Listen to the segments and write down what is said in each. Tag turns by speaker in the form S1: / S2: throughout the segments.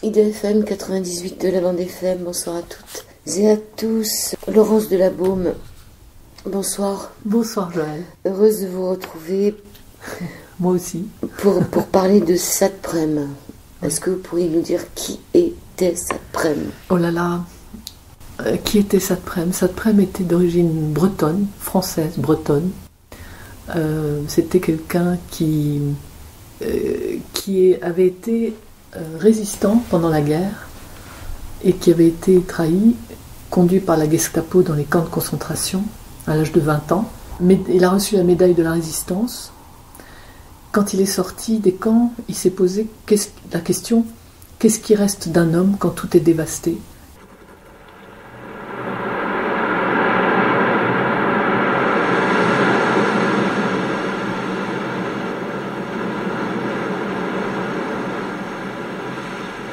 S1: IDFM 98 de la bande FM, bonsoir à toutes et à tous. Laurence de la Baume, bonsoir.
S2: Bonsoir Joël.
S1: Heureuse de vous retrouver.
S2: Moi aussi.
S1: Pour, pour parler de Satprem. Est-ce que vous pourriez nous dire qui était Satprem
S2: Oh là là, euh, qui était Satprem Satprem était d'origine bretonne, française, bretonne. Euh, C'était quelqu'un qui, euh, qui avait été résistant pendant la guerre et qui avait été trahi, conduit par la Gestapo dans les camps de concentration à l'âge de 20 ans. Il a reçu la médaille de la résistance. Quand il est sorti des camps, il s'est posé la question qu'est-ce qui reste d'un homme quand tout est dévasté?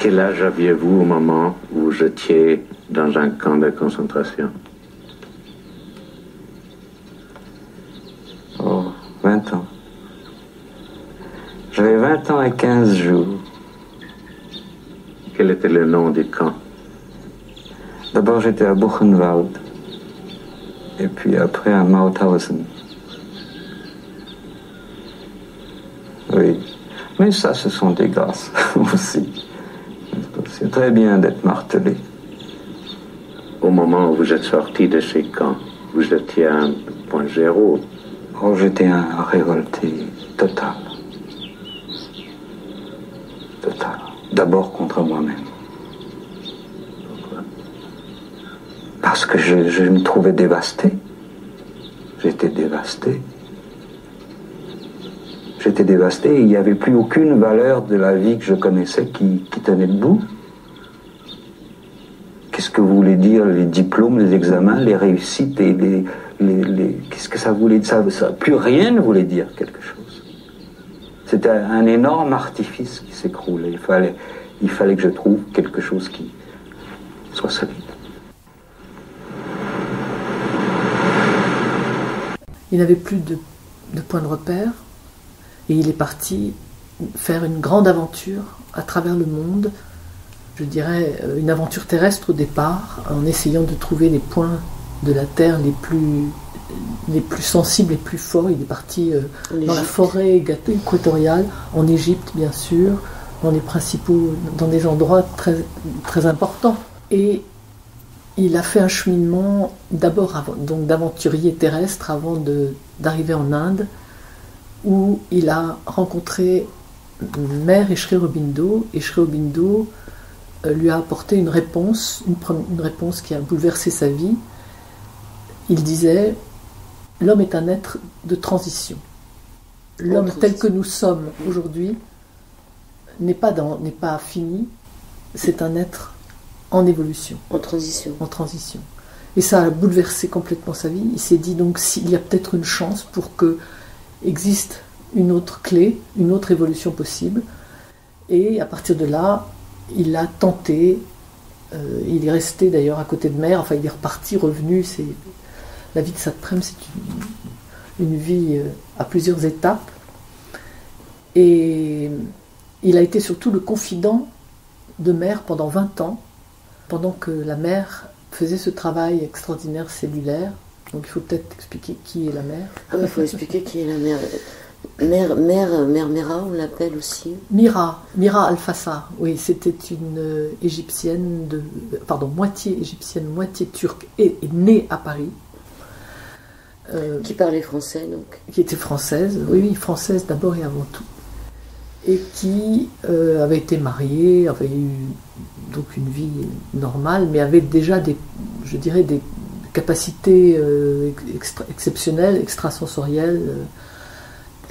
S3: Quel âge aviez-vous au moment où vous étiez dans un camp de concentration?
S4: Oh, 20 ans. J'avais 20 ans et 15 jours.
S3: Quel était le nom du camp?
S4: D'abord, j'étais à Buchenwald. Et puis après à Mauthausen. Oui. Mais ça, ce sont des grâces aussi. C'est très bien d'être martelé.
S3: Au moment où vous êtes sorti de ces camps, vous étiez à un point zéro.
S4: Oh, j'étais un révolté total. Total. D'abord contre moi-même. Parce que je, je me trouvais dévasté. J'étais dévasté. J'étais dévasté il n'y avait plus aucune valeur de la vie que je connaissais qui, tenait debout. Qu'est-ce que voulaient dire les diplômes, les examens, les réussites et les, qu'est-ce que ça voulait dire? Ça, Plus rien ne voulait dire quelque chose. C'était un énorme artifice qui s'écroulait. Il fallait, il fallait que je trouve quelque chose qui soit solide.
S2: Il n'avait plus de, de point de repère et il est parti faire une grande aventure à travers le monde, je dirais une aventure terrestre au départ, en essayant de trouver les points de la Terre les plus, les plus sensibles et plus forts. Il est parti euh, dans la forêt équatoriale, en Égypte bien sûr, dans les principaux, dans des endroits très, très importants. Et il a fait un cheminement d'abord donc d'aventurier terrestre avant d'arriver en Inde, où il a rencontré Mère et Sri Aurobindo, et Sri Aurobindo lui a apporté une réponse, une, une, réponse qui a bouleversé sa vie. Il disait L'homme est un être de transition. L'homme tel que nous sommes aujourd'hui n'est pas, dans, n'est pas fini, c'est un être en évolution.
S1: En transition.
S2: En transition. Et ça a bouleversé complètement sa vie. Il s'est dit donc s'il y a peut-être une chance pour que existe une autre clé, une autre évolution possible. Et à partir de là, il a tenté, euh, il est resté d'ailleurs à côté de mère, enfin il est reparti, revenu, c'est la vie de Satprem, c'est une, une, vie euh, à plusieurs étapes. Et il a été surtout le confident de mère pendant 20 ans, pendant que la mère faisait ce travail extraordinaire cellulaire. Donc il faut peut-être expliquer qui est la mère.
S1: Ah, il faut expliquer qui est la mère. Mère, mère, mère Mira, on l'appelle aussi.
S2: Mira, Mira Al-Fassa, oui, c'était une égyptienne, de, pardon, moitié égyptienne, moitié turque, et, et née à Paris.
S1: Euh, qui parlait français, donc.
S2: Qui était française, oui, oui française d'abord et avant tout. Et qui euh, avait été mariée, avait eu donc une vie normale, mais avait déjà des, je dirais, des capacités euh, extra exceptionnelles, extrasensorielles.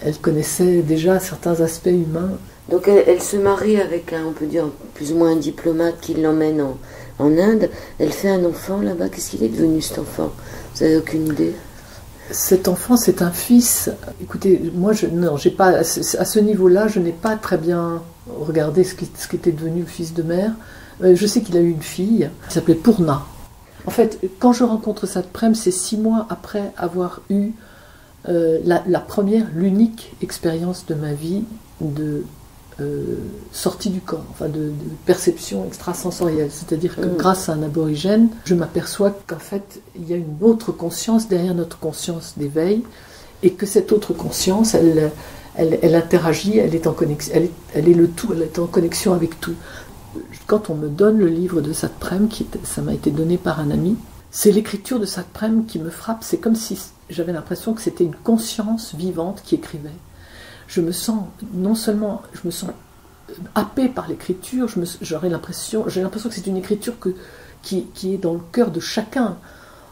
S2: elle connaissait déjà certains aspects humains.
S1: Donc elle, elle, se marie avec un, on peut dire, plus ou moins un diplomate qui l'emmène en, en, Inde. Elle fait un enfant là-bas. Qu'est-ce qu'il est devenu cet enfant? Vous n'avez aucune idée?
S2: Cet enfant, c'est un fils. Écoutez, moi, je, non, j'ai pas à ce niveau-là, je n'ai pas très bien regardé ce qui, ce qui, était devenu le fils de mère. Euh, je sais qu'il a eu une fille qui s'appelait Purna. En fait, quand je rencontre Satprem, c'est six mois après avoir eu euh, la, la, première, l'unique expérience de ma vie de euh, sortie du corps, enfin de, de perception extrasensorielle. C'est-à-dire que
S1: Mm.
S2: grâce à un aborigène, je m'aperçois qu'en fait, il y a une autre conscience derrière notre conscience d'éveil, et que cette autre conscience, elle, elle, elle interagit, elle est en connexion, elle est, elle est le tout, elle est en connexion avec tout. Quand on me donne le livre de Satprem, qui ça m'a été donné par un ami, c'est l'écriture de Satprem qui me frappe. C'est comme si j'avais l'impression que c'était une conscience vivante qui écrivait. Je me sens non seulement, je me sens happé par l'écriture, j'aurais l'impression, j'ai l'impression que c'est une écriture qui, qui est dans le cœur de chacun.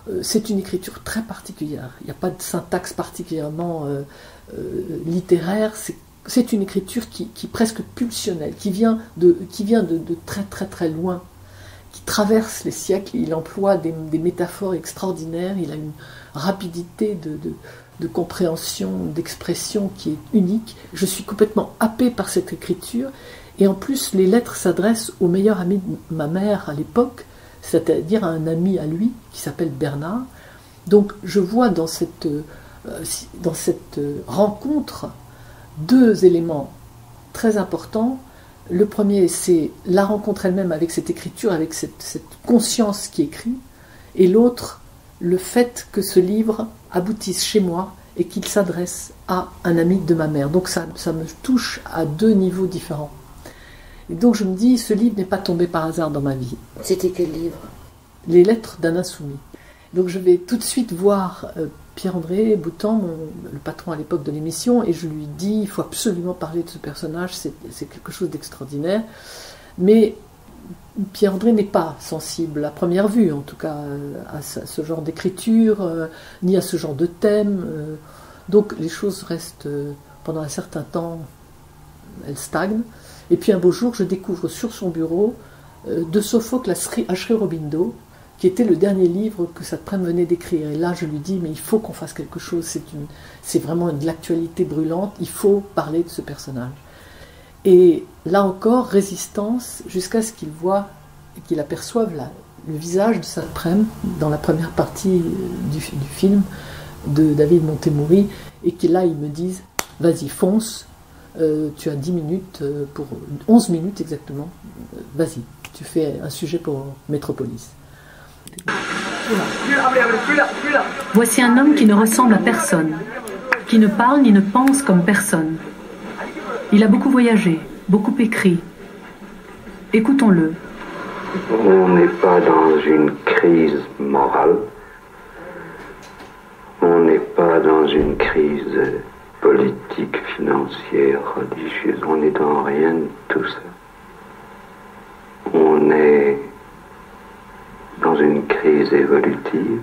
S2: Euh, C'est une écriture très particulière. Il n'y a pas de syntaxe particulièrement euh, euh, littéraire. C'est- C'est une écriture qui, est presque pulsionnelle, qui vient, de, très très très loin, qui traverse les siècles. Il emploie des, métaphores extraordinaires. Il a une rapidité de, compréhension, d'expression qui est unique. Je suis complètement happé par cette écriture. Et en plus, les lettres s'adressent au meilleur ami de ma mère à l'époque, c'est-à-dire à un ami à lui qui s'appelle Bernard. Donc je vois dans cette, euh, dans cette euh, rencontre deux éléments très importants. Le premier, c'est la rencontre elle-même avec cette écriture, avec cette, cette conscience qui écrit. Et l'autre, le fait que ce livre aboutisse chez moi et qu'il s'adresse à un ami de ma mère. Donc ça, ça me touche à deux niveaux différents. Et donc je me dis, ce livre n'est pas tombé par hasard dans ma vie.
S1: C'était quel livre?
S2: Les lettres d'un insoumis. Donc je vais tout de suite voir euh, Pierre-André Boutan, le patron à l'époque de l'émission, et je lui dis, il faut absolument parler de ce personnage, c'est quelque chose d'extraordinaire. Mais Pierre-André n'est pas sensible à première vue, en tout cas, euh, à ce, genre d'écriture, euh, ni à ce genre de thème. euh. donc les choses restent, pendant un certain temps, elles stagnent. Et puis un beau jour, je découvre sur son bureau de Sophocle à Sri Aurobindo, qui était le dernier livre que Satprem venait d'écrire. Et là, je lui dis, mais il faut qu'on fasse quelque chose, c'est, vraiment de l'actualité brûlante, il faut parler de ce personnage. Et là encore, résistance jusqu'à ce qu'il voit et qu'il aperçoive le visage de Satprem dans la première partie euh, du, film de David Montemouri, et que là, ils me disent, vas-y, fonce, euh, tu as 10 minutes, euh, pour 11 minutes exactement, vas-y, tu fais un sujet pour Métropolis.
S3: Voici un homme qui ne ressemble à personne, qui ne parle ni ne pense comme personne. Il a beaucoup voyagé, beaucoup écrit. Écoutons-le.
S4: On n'est pas dans une crise morale. On n'est pas dans une crise politique, financière, religieuse. On n'est dans rien de tout ça. On est dans une crise évolutive.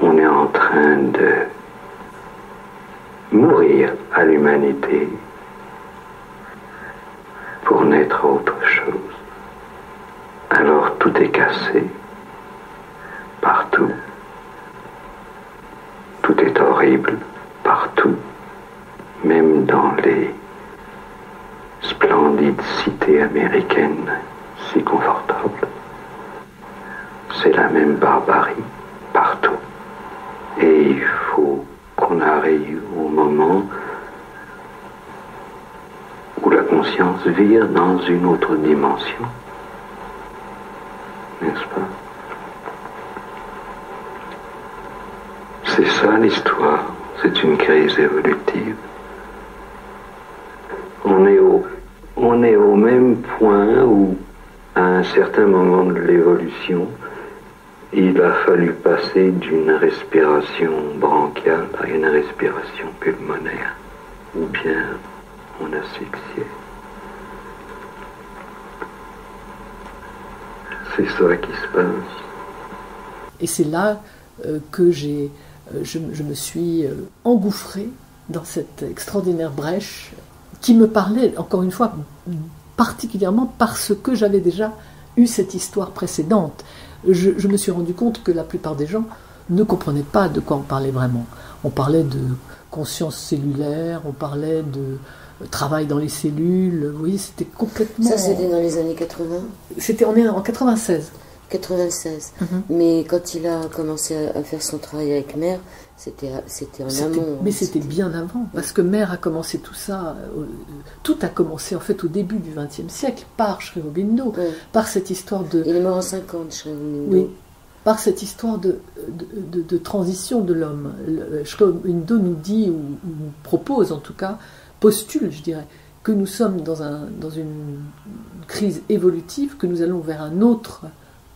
S4: On est en train de mourir à l'humanité pour naître autre chose. Alors tout est cassé, partout. Tout est horrible, partout. Même dans les splendides cités américaines, si confortables. C'est la même barbarie, partout. Et il faut qu'on arrive au moment où la conscience vire dans une autre dimension. N'est-ce pas? C'est ça l'histoire. C'est une crise évolutive. On est, au, on est au même point où, à un certain moment de l'évolution, il a fallu passer d'une respiration branchiale à une respiration pulmonaire, ou bien on asphyxiait. C'est ça qui se passe.
S2: Et c'est là euh, que euh, je, me suis euh, engouffré dans cette extraordinaire brèche qui me parlait, encore une fois, particulièrement parce que j'avais déjà eu cette histoire précédente. Je, je me suis rendu compte que la plupart des gens ne comprenaient pas de quoi on parlait vraiment. On parlait de conscience cellulaire, on parlait de travail dans les cellules, vous voyez, c'était complètement...
S1: Ça, c'était dans les années 80
S2: C'était, on est en 96.
S1: 96.
S2: Mhm.
S1: Mais quand il a commencé à, à faire son travail avec mère, c'était c'était en amont.
S2: Mais c'était bien avant, parce que Mère a commencé tout ça, euh, tout a commencé en fait au début du XXe siècle par Sri Aurobindo,
S1: Ouais.
S2: par cette histoire de,
S1: Il est mort en 50, Sri Aurobindo.
S2: oui, par cette histoire de, de, de- de transition de l'homme. Le- Sri Aurobindo nous dit, ou, propose en tout cas, postule, je dirais, que nous sommes dans, un, dans une crise évolutive, que nous allons vers un autre,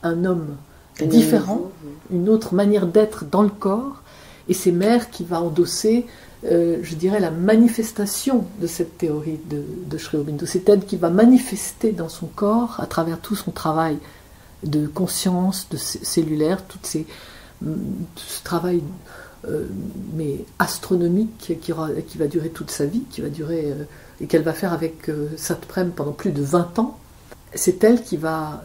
S2: un homme
S1: Un
S2: différent,
S1: nouveau,
S2: une autre manière d'être dans le corps, et c'est Mère qui va endosser, euh, je dirais, la manifestation de cette théorie de, de. C'est elle qui va manifester dans son corps, à travers tout son travail de conscience, de cellulaire, hum, tout ce travail euh, mais astronomique qui va durer toute sa vie, qui va durer euh, et qu'elle va faire avec euh, Satprem pendant plus de 20 ans. C'est elle qui va,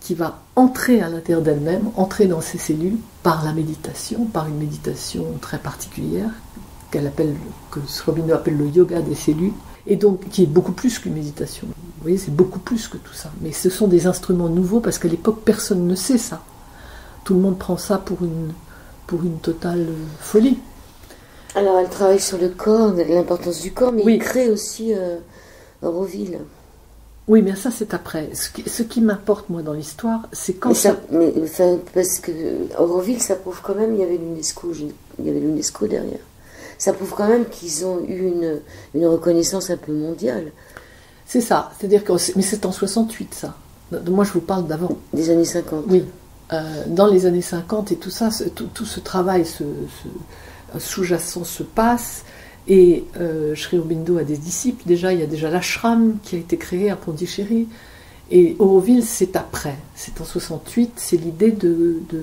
S2: qui va entrer à l'intérieur d'elle-même, entrer dans ses cellules par la méditation, par une méditation très particulière qu'elle appelle, que Srobindo appelle le yoga des cellules, et donc qui est beaucoup plus qu'une méditation. Vous voyez, c'est beaucoup plus que tout ça. Mais ce sont des instruments nouveaux parce qu'à l'époque personne ne sait ça. Tout le monde prend ça pour une, pour une totale folie.
S1: Alors, elle travaille sur le corps, l'importance du corps, mais
S2: Oui.
S1: il crée aussi euh, Auroville.
S2: Oui, mais ça c'est après. Ce qui, ce qui m'importe moi dans l'histoire, c'est quand
S1: Mais
S2: ça,
S1: ça- mais, enfin, parce que Auroville, ça prouve quand même, il y avait l'UNESCO, je- il y avait l'UNESCO derrière. Ça prouve quand même qu'ils ont eu une, une reconnaissance un peu mondiale
S2: c'est ça. C'est-à-dire que mais c'est en 68 ça. Moi je vous parle d'avant.
S1: des années 50.
S2: Oui, euh, dans les années 50 et tout ça, tout, tout ce travail ce, ce- sous-jacent se passe. Et euh, Sri Aurobindo a des disciples. Déjà, il y a déjà l'ashram qui a été créé à Pondichéry. Et Auroville, c'est après. C'est en 68. C'est l'idée de, de,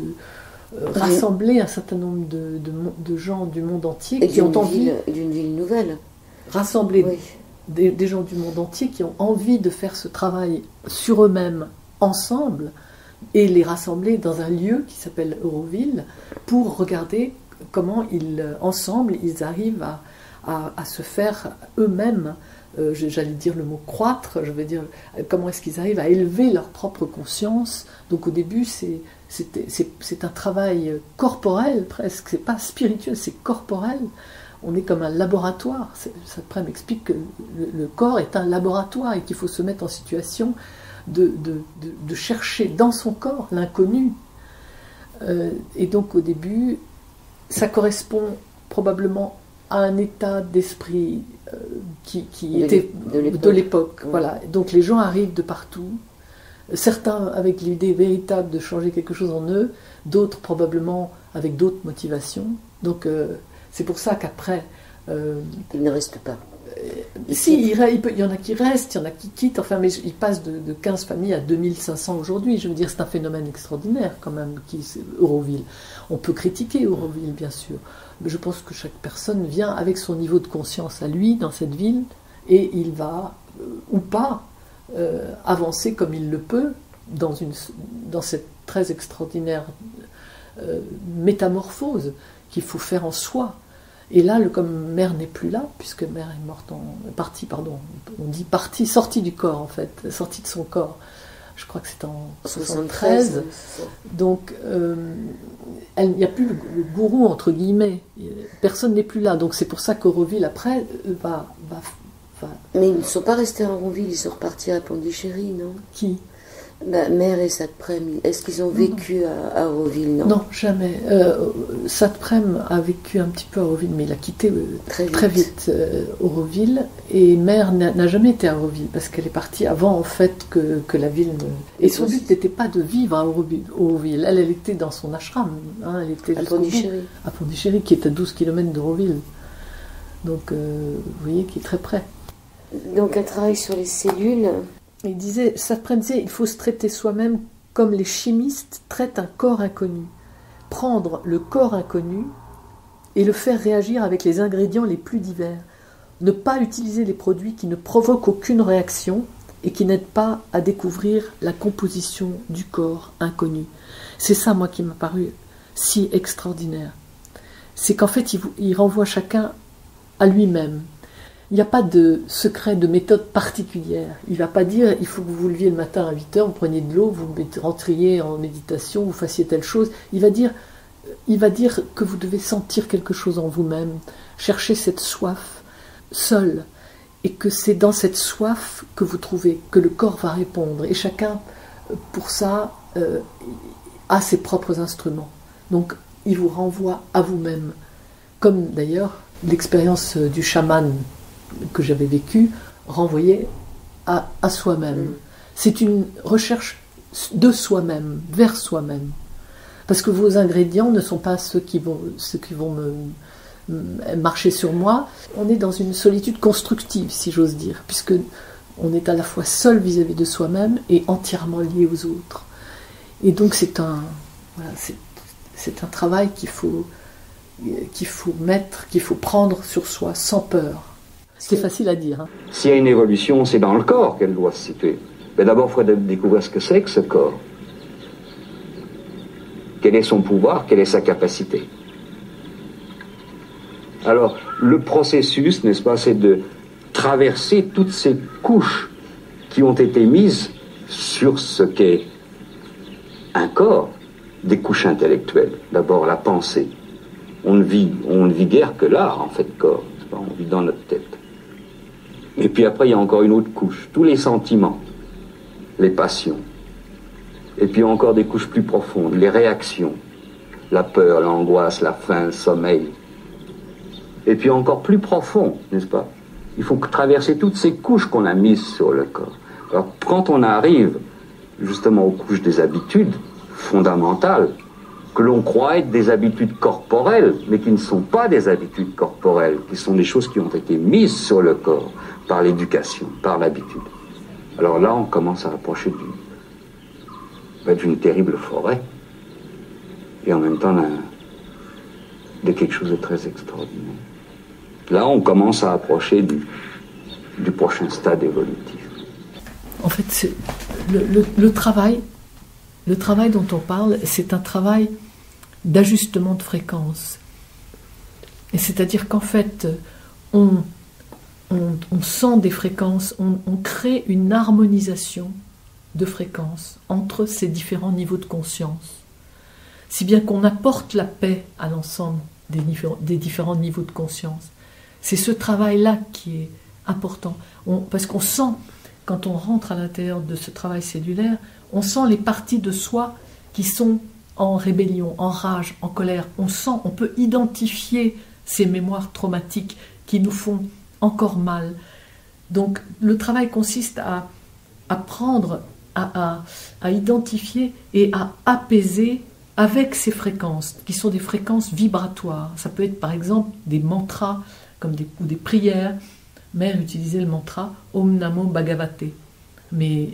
S2: euh, rassembler un certain nombre de, de mon- de gens du monde entier
S1: Et
S2: qui ont envie,
S1: d'une ville nouvelle.
S2: rassembler
S1: Oui.
S2: des, des gens du monde entier qui ont envie de faire ce travail sur eux-mêmes ensemble et les rassembler dans un lieu qui s'appelle Euroville pour regarder comment ils, euh, ensemble, ils arrivent à, à- se faire eux-mêmes, euh, j'allais dire le mot croître, je veux dire euh, comment est-ce qu'ils arrivent à élever leur propre conscience. Donc au début, c'est un travail corporel presque, c'est pas spirituel, c'est corporel. On est comme un laboratoire. C'est- Saprem explique que le, corps est un laboratoire et qu'il faut se mettre en situation de, de- de- de chercher dans son corps l'inconnu. Euh, et donc au début, ça correspond probablement à un état d'esprit euh, qui, qui
S1: De
S2: était
S1: de l'époque.
S2: Voilà. Donc les gens arrivent de partout. Certains avec l'idée véritable de changer quelque chose en eux, d'autres probablement avec d'autres motivations. Donc euh, c'est pour ça qu'après, euh,
S1: Il ne reste pas.
S2: si, il, re- il peut- il y en a qui restent, il y en a qui quittent, enfin, mais il passe de, de 15 familles à 2500 aujourd'hui. Je veux dire, c'est un phénomène extraordinaire quand même, qui, Euroville. On peut critiquer Euroville, bien sûr, je pense que chaque personne vient avec son niveau de conscience à lui dans cette ville et il va, euh, ou pas, euh, avancer comme il le peut dans, cette très extraordinaire euh, métamorphose qu'il faut faire en soi. Et là, le, comme mère n'est plus là, puisque mère est morte en partie, pardon, on dit partie, sortie du corps en fait, sortie de son corps. Je crois que c'est en 73.
S1: 73. c'est ça.
S2: Donc, euh, elle- il n'y a plus le, le gourou entre guillemets. Personne n'est plus là. Donc c'est pour ça qu'Auroville après euh, va, va, va-
S1: Mais ils ne sont pas restés à Auroville, ils sont repartis à Pondichéry, non?
S2: Qui?
S1: Mère et Satprem, est-ce qu'ils ont vécu à, à Auroville Non?
S2: Non, jamais. Euh, Satprem a vécu un petit peu à Auroville, mais il a quitté euh,
S1: Très vite.
S2: très vite euh, Auroville. Et mère n'a jamais été à Auroville parce qu'elle est partie avant en fait que, que la ville ne. Et son but n'était pas de vivre à Auroville. Elle, elle était dans son ashram. hein, elle était
S1: À. Pondichéry.
S2: à Pondichéry, qui est à 12 km d'Auroville. Donc, euh, vous voyez, qui est très près.
S1: Donc un travail sur les cellules.
S2: Il disait, Satprem disait, il faut se traiter soi-même comme les chimistes traitent un corps inconnu. Prendre le corps inconnu et le faire réagir avec les ingrédients les plus divers. Ne pas utiliser les produits qui ne provoquent aucune réaction et qui n'aident pas à découvrir la composition du corps inconnu. C'est ça, moi, qui m'a paru si extraordinaire. C'est qu'en fait, il renvoie chacun à lui-même. Il n'y a pas de secret, de méthode particulière. Il ne va pas dire il faut que vous vous leviez le matin à 8 heures, vous preniez de l'eau, vous rentriez en méditation, vous fassiez telle chose. Il va dire, il va dire que vous devez sentir quelque chose en vous-même, chercher cette soif seul, et que c'est dans cette soif que vous trouvez, que le corps va répondre. Et chacun, pour ça, euh, a ses propres instruments. Donc, il vous renvoie à vous-même. Comme d'ailleurs l'expérience du chaman que j'avais vécu renvoyait à, à soi-même. C'est une recherche de soi-même, vers soi-même. Parce que vos ingrédients ne sont pas ceux qui vont, ceux qui vont me, marcher sur moi. On est dans une solitude constructive, si j'ose dire, puisque on est à la fois seul vis-à-vis de soi-même et entièrement lié aux autres. Et donc c'est un, voilà, c'est un travail qu'il faut, qu'il faut mettre, qu'il faut prendre sur soi sans peur. C'est facile à dire. Hein.
S4: S'il y a une évolution, c'est dans le corps qu'elle doit se situer. Mais d'abord, il faudrait découvrir ce que c'est que ce corps. Quel est son pouvoir, quelle est sa capacité. Alors, le processus, n'est-ce pas, c'est de traverser toutes ces couches qui ont été mises sur ce qu'est un corps, des couches intellectuelles. D'abord, la pensée. On ne vit, on ne vit guère que là, en fait, corps. On vit dans notre tête. Et puis après, il y a encore une autre couche, tous les sentiments, les passions. Et puis encore des couches plus profondes, les réactions, la peur, l'angoisse, la faim, le sommeil. Et puis encore plus profond, n'est-ce pas? Il faut traverser toutes ces couches qu'on a mises sur le corps. Alors quand on arrive justement aux couches des habitudes fondamentales, que l'on croit être des habitudes corporelles, mais qui ne sont pas des habitudes corporelles, qui sont des choses qui ont été mises sur le corps par l'éducation, par l'habitude. Alors là, on commence à approcher d'une terrible forêt, et en même temps de quelque chose de très extraordinaire. Là, on commence à approcher du, prochain stade évolutif.
S2: En fait, le travail, le travail dont on parle, c'est un travail d'ajustement de fréquence. Et c'est-à-dire qu'en fait, on, on, sent des fréquences, on, crée une harmonisation de fréquences entre ces différents niveaux de conscience. Si bien qu'on apporte la paix à l'ensemble des, des, différents niveaux de conscience. C'est ce travail-là qui est important. parce qu'on sent, quand on rentre à l'intérieur de ce travail cellulaire, on sent les parties de soi qui sont en rébellion, en rage, en colère. On sent, on peut identifier ces mémoires traumatiques qui nous font encore mal. Donc le travail consiste à, apprendre à, identifier et à apaiser avec ces fréquences, qui sont des fréquences vibratoires. Ça peut être par exemple des mantras comme des, ou des prières. Mère utilisait le mantra Om Namo Bhagavate. Mais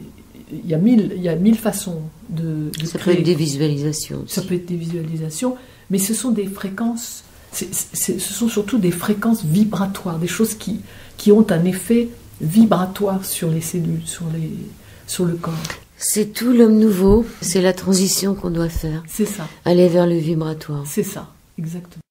S2: il y a mille, il y a mille façons de, de
S1: Ça peut être des visualisations.
S2: Ça peut être des visualisations, mais ce sont des fréquences ce sont surtout des fréquences vibratoires, des choses qui, qui ont un effet vibratoire sur les cellules, sur, les, sur le corps.
S1: C'est tout l'homme nouveau, c'est la transition qu'on doit faire.
S2: C'est ça.
S1: Aller vers le vibratoire.
S2: C'est ça, exactement.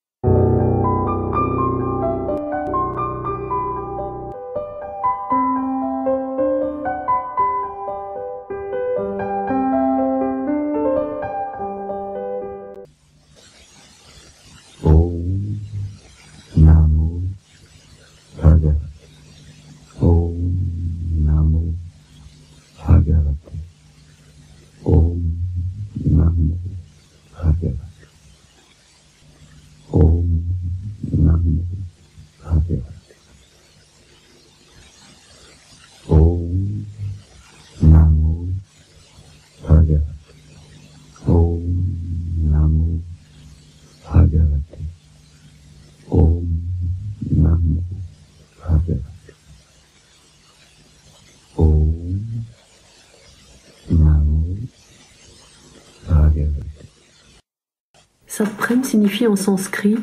S2: Saprem signifie en sanskrit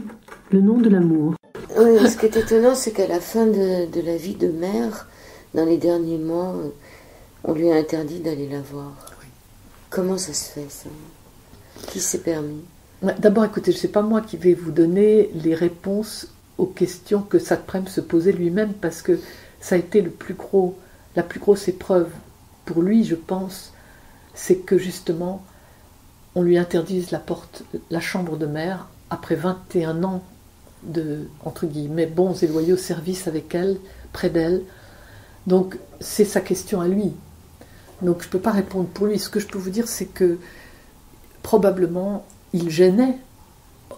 S2: le nom de l'amour.
S1: Oui, ce qui est étonnant, c'est qu'à la fin de, la vie de mère, dans les derniers mois, euh, on lui a interdit d'aller la voir. Comment ça se fait, ça? Qui s'est permis?
S2: D'abord, écoutez, ce n'est pas moi qui vais vous donner les réponses aux questions que Satprem se posait lui-même parce que ça a été le plus gros, la plus grosse épreuve pour lui, je pense, c'est que justement on lui interdise la porte, la chambre de mère après 21 ans de entre guillemets bons et loyaux services avec elle, près d'elle. Donc c'est sa question à lui. Donc je ne peux pas répondre pour lui. Ce que je peux vous dire, c'est que probablement il gênait.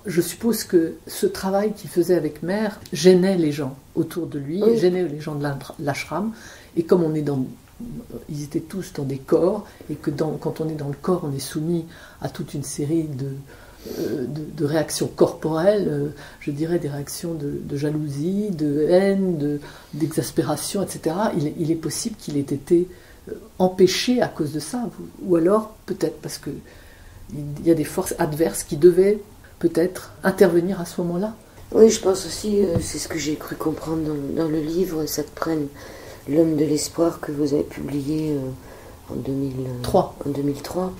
S2: Je suppose que ce travail qu'il faisait avec mère gênait les gens autour de lui, gênait les gens de l'ashram. Et comme on est dans, ils étaient tous dans des corps, et que quand on est dans le corps, on est soumis à toute une série de, euh, de, réactions corporelles, euh, je dirais des réactions de, jalousie, de haine, d'exaspération, etc. Il, est possible qu'il ait été euh, empêché à cause de ça, ou alors peut-être parce que il y a des forces adverses qui devaient peut-être intervenir à ce moment-là.
S1: Oui, je pense aussi, c'est ce que j'ai cru comprendre dans, le livre, ça te prenne L'homme de l'espoir que vous avez publié en, 2003. en 2003.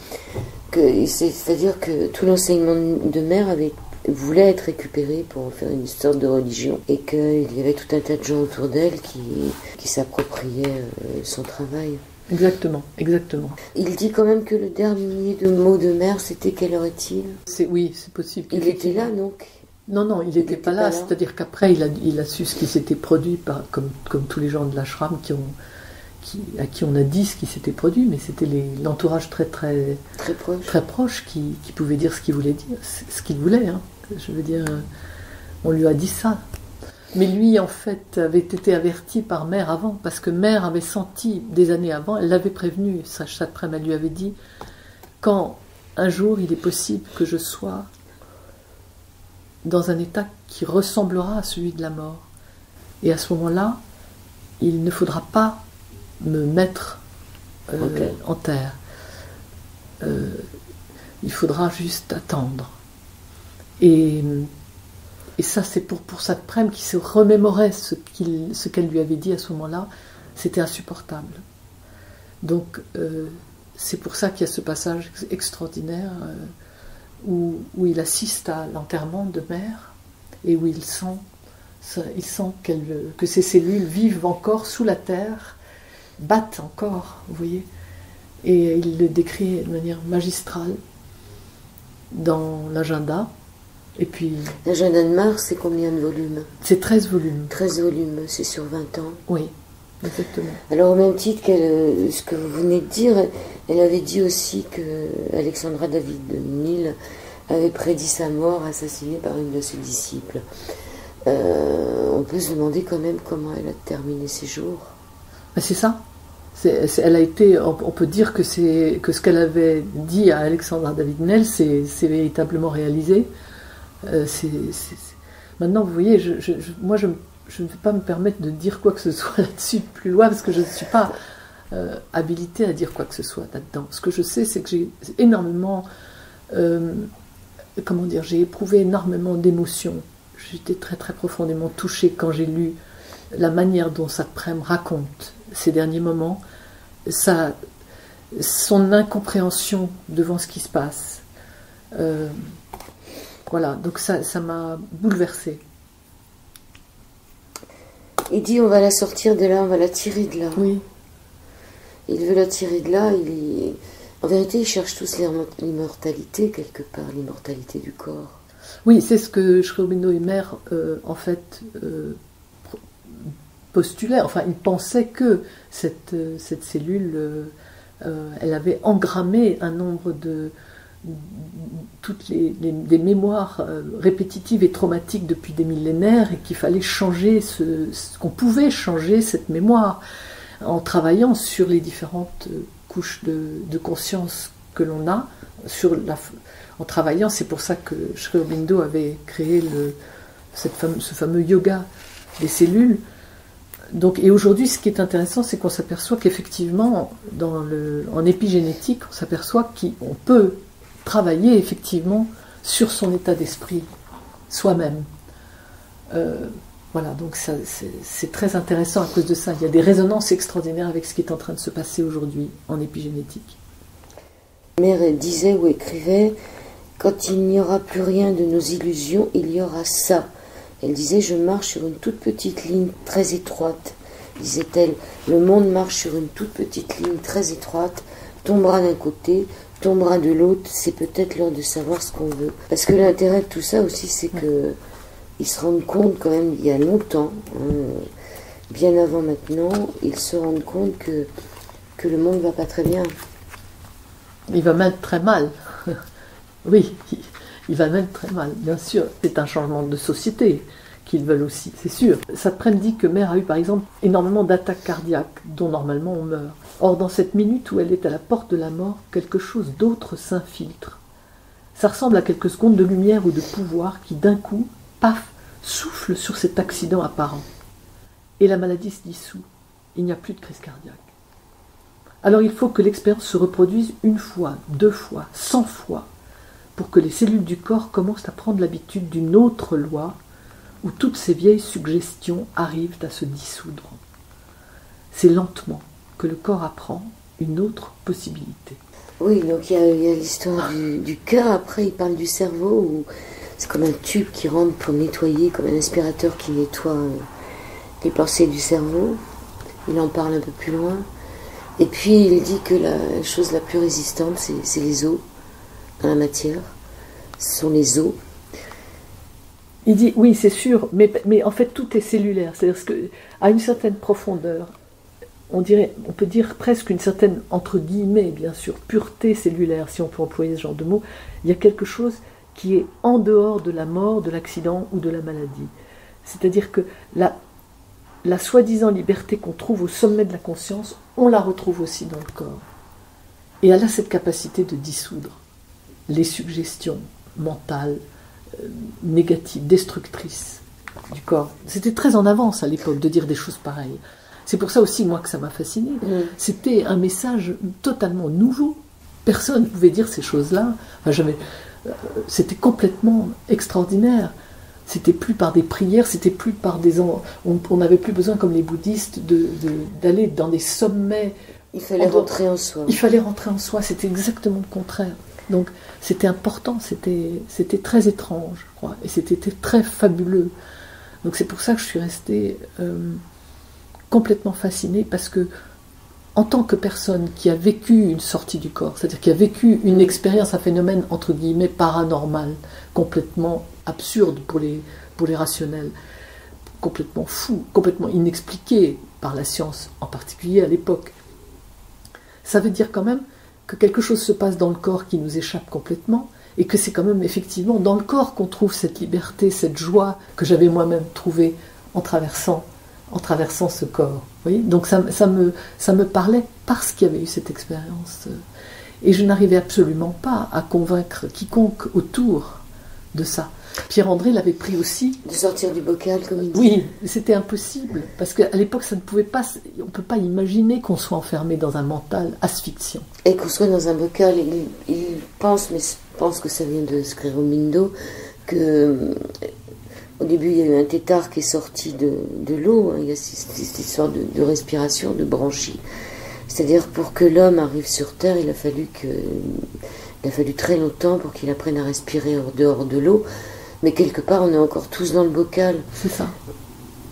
S1: C'est-à-dire que tout l'enseignement de mère avait, voulait être récupéré pour en faire une sorte de religion et qu'il y avait tout un tas de gens autour d'elle qui, qui s'appropriaient euh, son travail.
S2: Exactement, exactement.
S1: Il dit quand même que le dernier de mot de mère, c'était quelle heure est-il?
S2: Oui, c'est possible.
S1: Il était là, donc
S2: non, non, il n'était pas, là. C'est-à-dire qu'après, il a, il a su ce qui s'était produit, par, comme, comme tous les gens de l'ashram qui ont, à qui on a dit ce qui s'était produit, mais c'était l'entourage très très
S1: très proche,
S2: très proche qui, qui, pouvait dire ce qu'il voulait dire, ce qu'il voulait. Hein. Je veux dire, on lui a dit ça. Mais lui, en fait, avait été averti par mère avant, parce que mère avait senti des années avant, elle l'avait prévenu, Sacha Prem, elle lui avait dit, quand un jour il est possible que je sois dans un état qui ressemblera à celui de la mort. Et à ce moment-là, il ne faudra pas me mettre euh, en terre. Euh, il faudra juste attendre. Et, et ça, c'est pour, pour prême qui se remémorait ce qu'elle ce qu'elle lui avait dit à ce moment-là. C'était insupportable. Donc, euh, c'est pour ça qu'il y a ce passage extraordinaire où, où, il assiste à l'enterrement de mère et où il sent, il sent que ses cellules vivent encore sous la terre battent encore, vous voyez. Et il le décrit de manière magistrale dans l'agenda. Et puis.
S1: L'agenda de Mars, c'est combien de volumes?
S2: C'est 13 volumes.
S1: 13 volumes, c'est sur 20 ans
S2: Oui, exactement.
S1: Alors, au même titre que euh, ce que vous venez de dire, elle avait dit aussi que Alexandra David de Nil avait prédit sa mort assassinée par une de ses disciples. Euh, on peut se demander quand même comment elle a terminé ses jours.
S2: Ben, c'est ça. elle a été, on, peut dire que, c'est, que ce qu'elle avait dit à Alexandra David Nel, c'est, véritablement réalisé. Euh, maintenant, vous voyez, je, moi, je, ne vais pas me permettre de dire quoi que ce soit là-dessus plus loin, parce que je ne suis pas euh, habilitée à dire quoi que ce soit là-dedans. Ce que je sais, c'est que j'ai énormément, euh, comment dire, j'ai éprouvé énormément d'émotions. J'étais très très profondément touchée quand j'ai lu la manière dont Satprem raconte ces derniers moments, sa, son incompréhension devant ce qui se passe. Euh, voilà, donc ça, ça m'a bouleversée.
S1: Il dit on va la sortir de là, on va la tirer de là.
S2: Oui.
S1: Il veut la tirer de là. Il En vérité, ils cherchent tous l'immortalité quelque part, l'immortalité du corps.
S2: Oui, c'est ce que Shrobino et Mère, euh, en fait, euh, postulait, enfin il pensait que cette, euh, cette cellule, euh, elle avait engrammé un nombre de toutes les, des mémoires répétitives et traumatiques depuis des millénaires et qu'il fallait changer ce, qu'on pouvait changer cette mémoire en travaillant sur les différentes couches de, conscience que l'on a sur la, en travaillant. C'est pour ça que Sri Aurobindo avait créé le, cette ce fameux yoga des cellules. Donc, et aujourd'hui, ce qui est intéressant, c'est qu'on s'aperçoit qu'effectivement, en épigénétique, on s'aperçoit qu'on peut travailler effectivement sur son état d'esprit soi-même. Euh, voilà, donc c'est très intéressant à cause de ça. Il y a des résonances extraordinaires avec ce qui est en train de se passer aujourd'hui en épigénétique.
S1: Mère disait ou écrivait, quand il n'y aura plus rien de nos illusions, il y aura ça Elle disait Je marche sur une toute petite ligne très étroite, disait-elle. Le monde marche sur une toute petite ligne très étroite, tombera d'un côté, tombera de l'autre, c'est peut-être l'heure de savoir ce qu'on veut. Parce que l'intérêt de tout ça aussi, c'est que ils se rendent compte quand même, il y a longtemps, hein, bien avant maintenant, ils se rendent compte que, le monde va pas très bien.
S2: Il va même très mal. oui, il va même très mal, bien sûr. C'est un changement de société qu'ils veulent aussi, c'est sûr. Saprem dit que Mère a eu par exemple énormément d'attaques cardiaques, dont normalement on meurt. Or, dans cette minute où elle est à la porte de la mort, quelque chose d'autre s'infiltre. Ça ressemble à quelques secondes de lumière ou de pouvoir qui, d'un coup, paf, souffle sur cet accident apparent. Et la maladie se dissout. Il n'y a plus de crise cardiaque. Alors il faut que l'expérience se reproduise une fois, deux fois, cent fois, pour que les cellules du corps commencent à prendre l'habitude d'une autre loi où toutes ces vieilles suggestions arrivent à se dissoudre. C'est lentement que le corps apprend une autre possibilité.
S1: Oui, donc il y a, l'histoire du, cœur, après il parle du cerveau, où c'est comme un tube qui rentre pour nettoyer, comme un aspirateur qui nettoie euh, les pensées du cerveau. Il en parle un peu plus loin. Et puis il dit que la chose la plus résistante, c'est les os dans la matière. Ce sont les os.
S2: Il dit oui, c'est sûr, mais, mais en fait tout est cellulaire. C'est-à-dire qu'à une certaine profondeur, on, dirait, on peut dire presque une certaine, entre guillemets, bien sûr, pureté cellulaire, si on peut employer ce genre de mot. Il y a quelque chose qui est en dehors de la mort, de l'accident ou de la maladie. C'est-à-dire que la, la soi-disant liberté qu'on trouve au sommet de la conscience, on la retrouve aussi dans le corps. Et elle a cette capacité de dissoudre les suggestions mentales, euh, négatives, destructrices du corps. C'était très en avance à l'époque de dire des choses pareilles. C'est pour ça aussi, moi, que ça m'a fasciné. Mm. C'était un message totalement nouveau. Personne ne pouvait dire ces choses-là. Enfin, euh, c'était complètement extraordinaire. C'était plus par des prières, c'était plus par des. On n'avait plus besoin, comme les bouddhistes, d'aller dans des sommets.
S1: Il fallait rentrer en soi.
S2: Il fallait rentrer en soi, c'était exactement le contraire. Donc c'était important, c'était très étrange, je crois, et c'était très fabuleux. Donc c'est pour ça que je suis restée euh, complètement fascinée, parce que en tant que personne qui a vécu une sortie du corps, c'est-à-dire qui a vécu une expérience, un phénomène entre guillemets paranormal, complètement absurde pour les, pour les rationnels, complètement fou, complètement inexpliqué par la science, en particulier à l'époque, ça veut dire quand même que quelque chose se passe dans le corps qui nous échappe complètement, et que c'est quand même effectivement dans le corps qu'on trouve cette liberté, cette joie que j'avais moi-même trouvée en traversant en traversant ce corps. Oui Donc ça, ça, me, ça me parlait parce qu'il y avait eu cette expérience. Et je n'arrivais absolument pas à convaincre quiconque autour de ça. Pierre-André l'avait pris aussi.
S1: De sortir du bocal, comme il
S2: dit. Oui, c'était impossible. Parce qu'à l'époque, ça ne pouvait pas. On ne peut pas imaginer qu'on soit enfermé dans un mental asphyxiant.
S1: Et qu'on soit dans un bocal. Il, il pense, mais je pense que ça vient de Mindo, que au début, il y a eu un tétard qui est sorti de, l'eau. Hein. Il y a cette, histoire de, respiration, de branchie. C'est-à-dire, pour que l'homme arrive sur Terre, il a fallu que, il a fallu très longtemps pour qu'il apprenne à respirer hors dehors de l'eau. Mais quelque part, on est encore tous dans le bocal.
S2: C'est ça.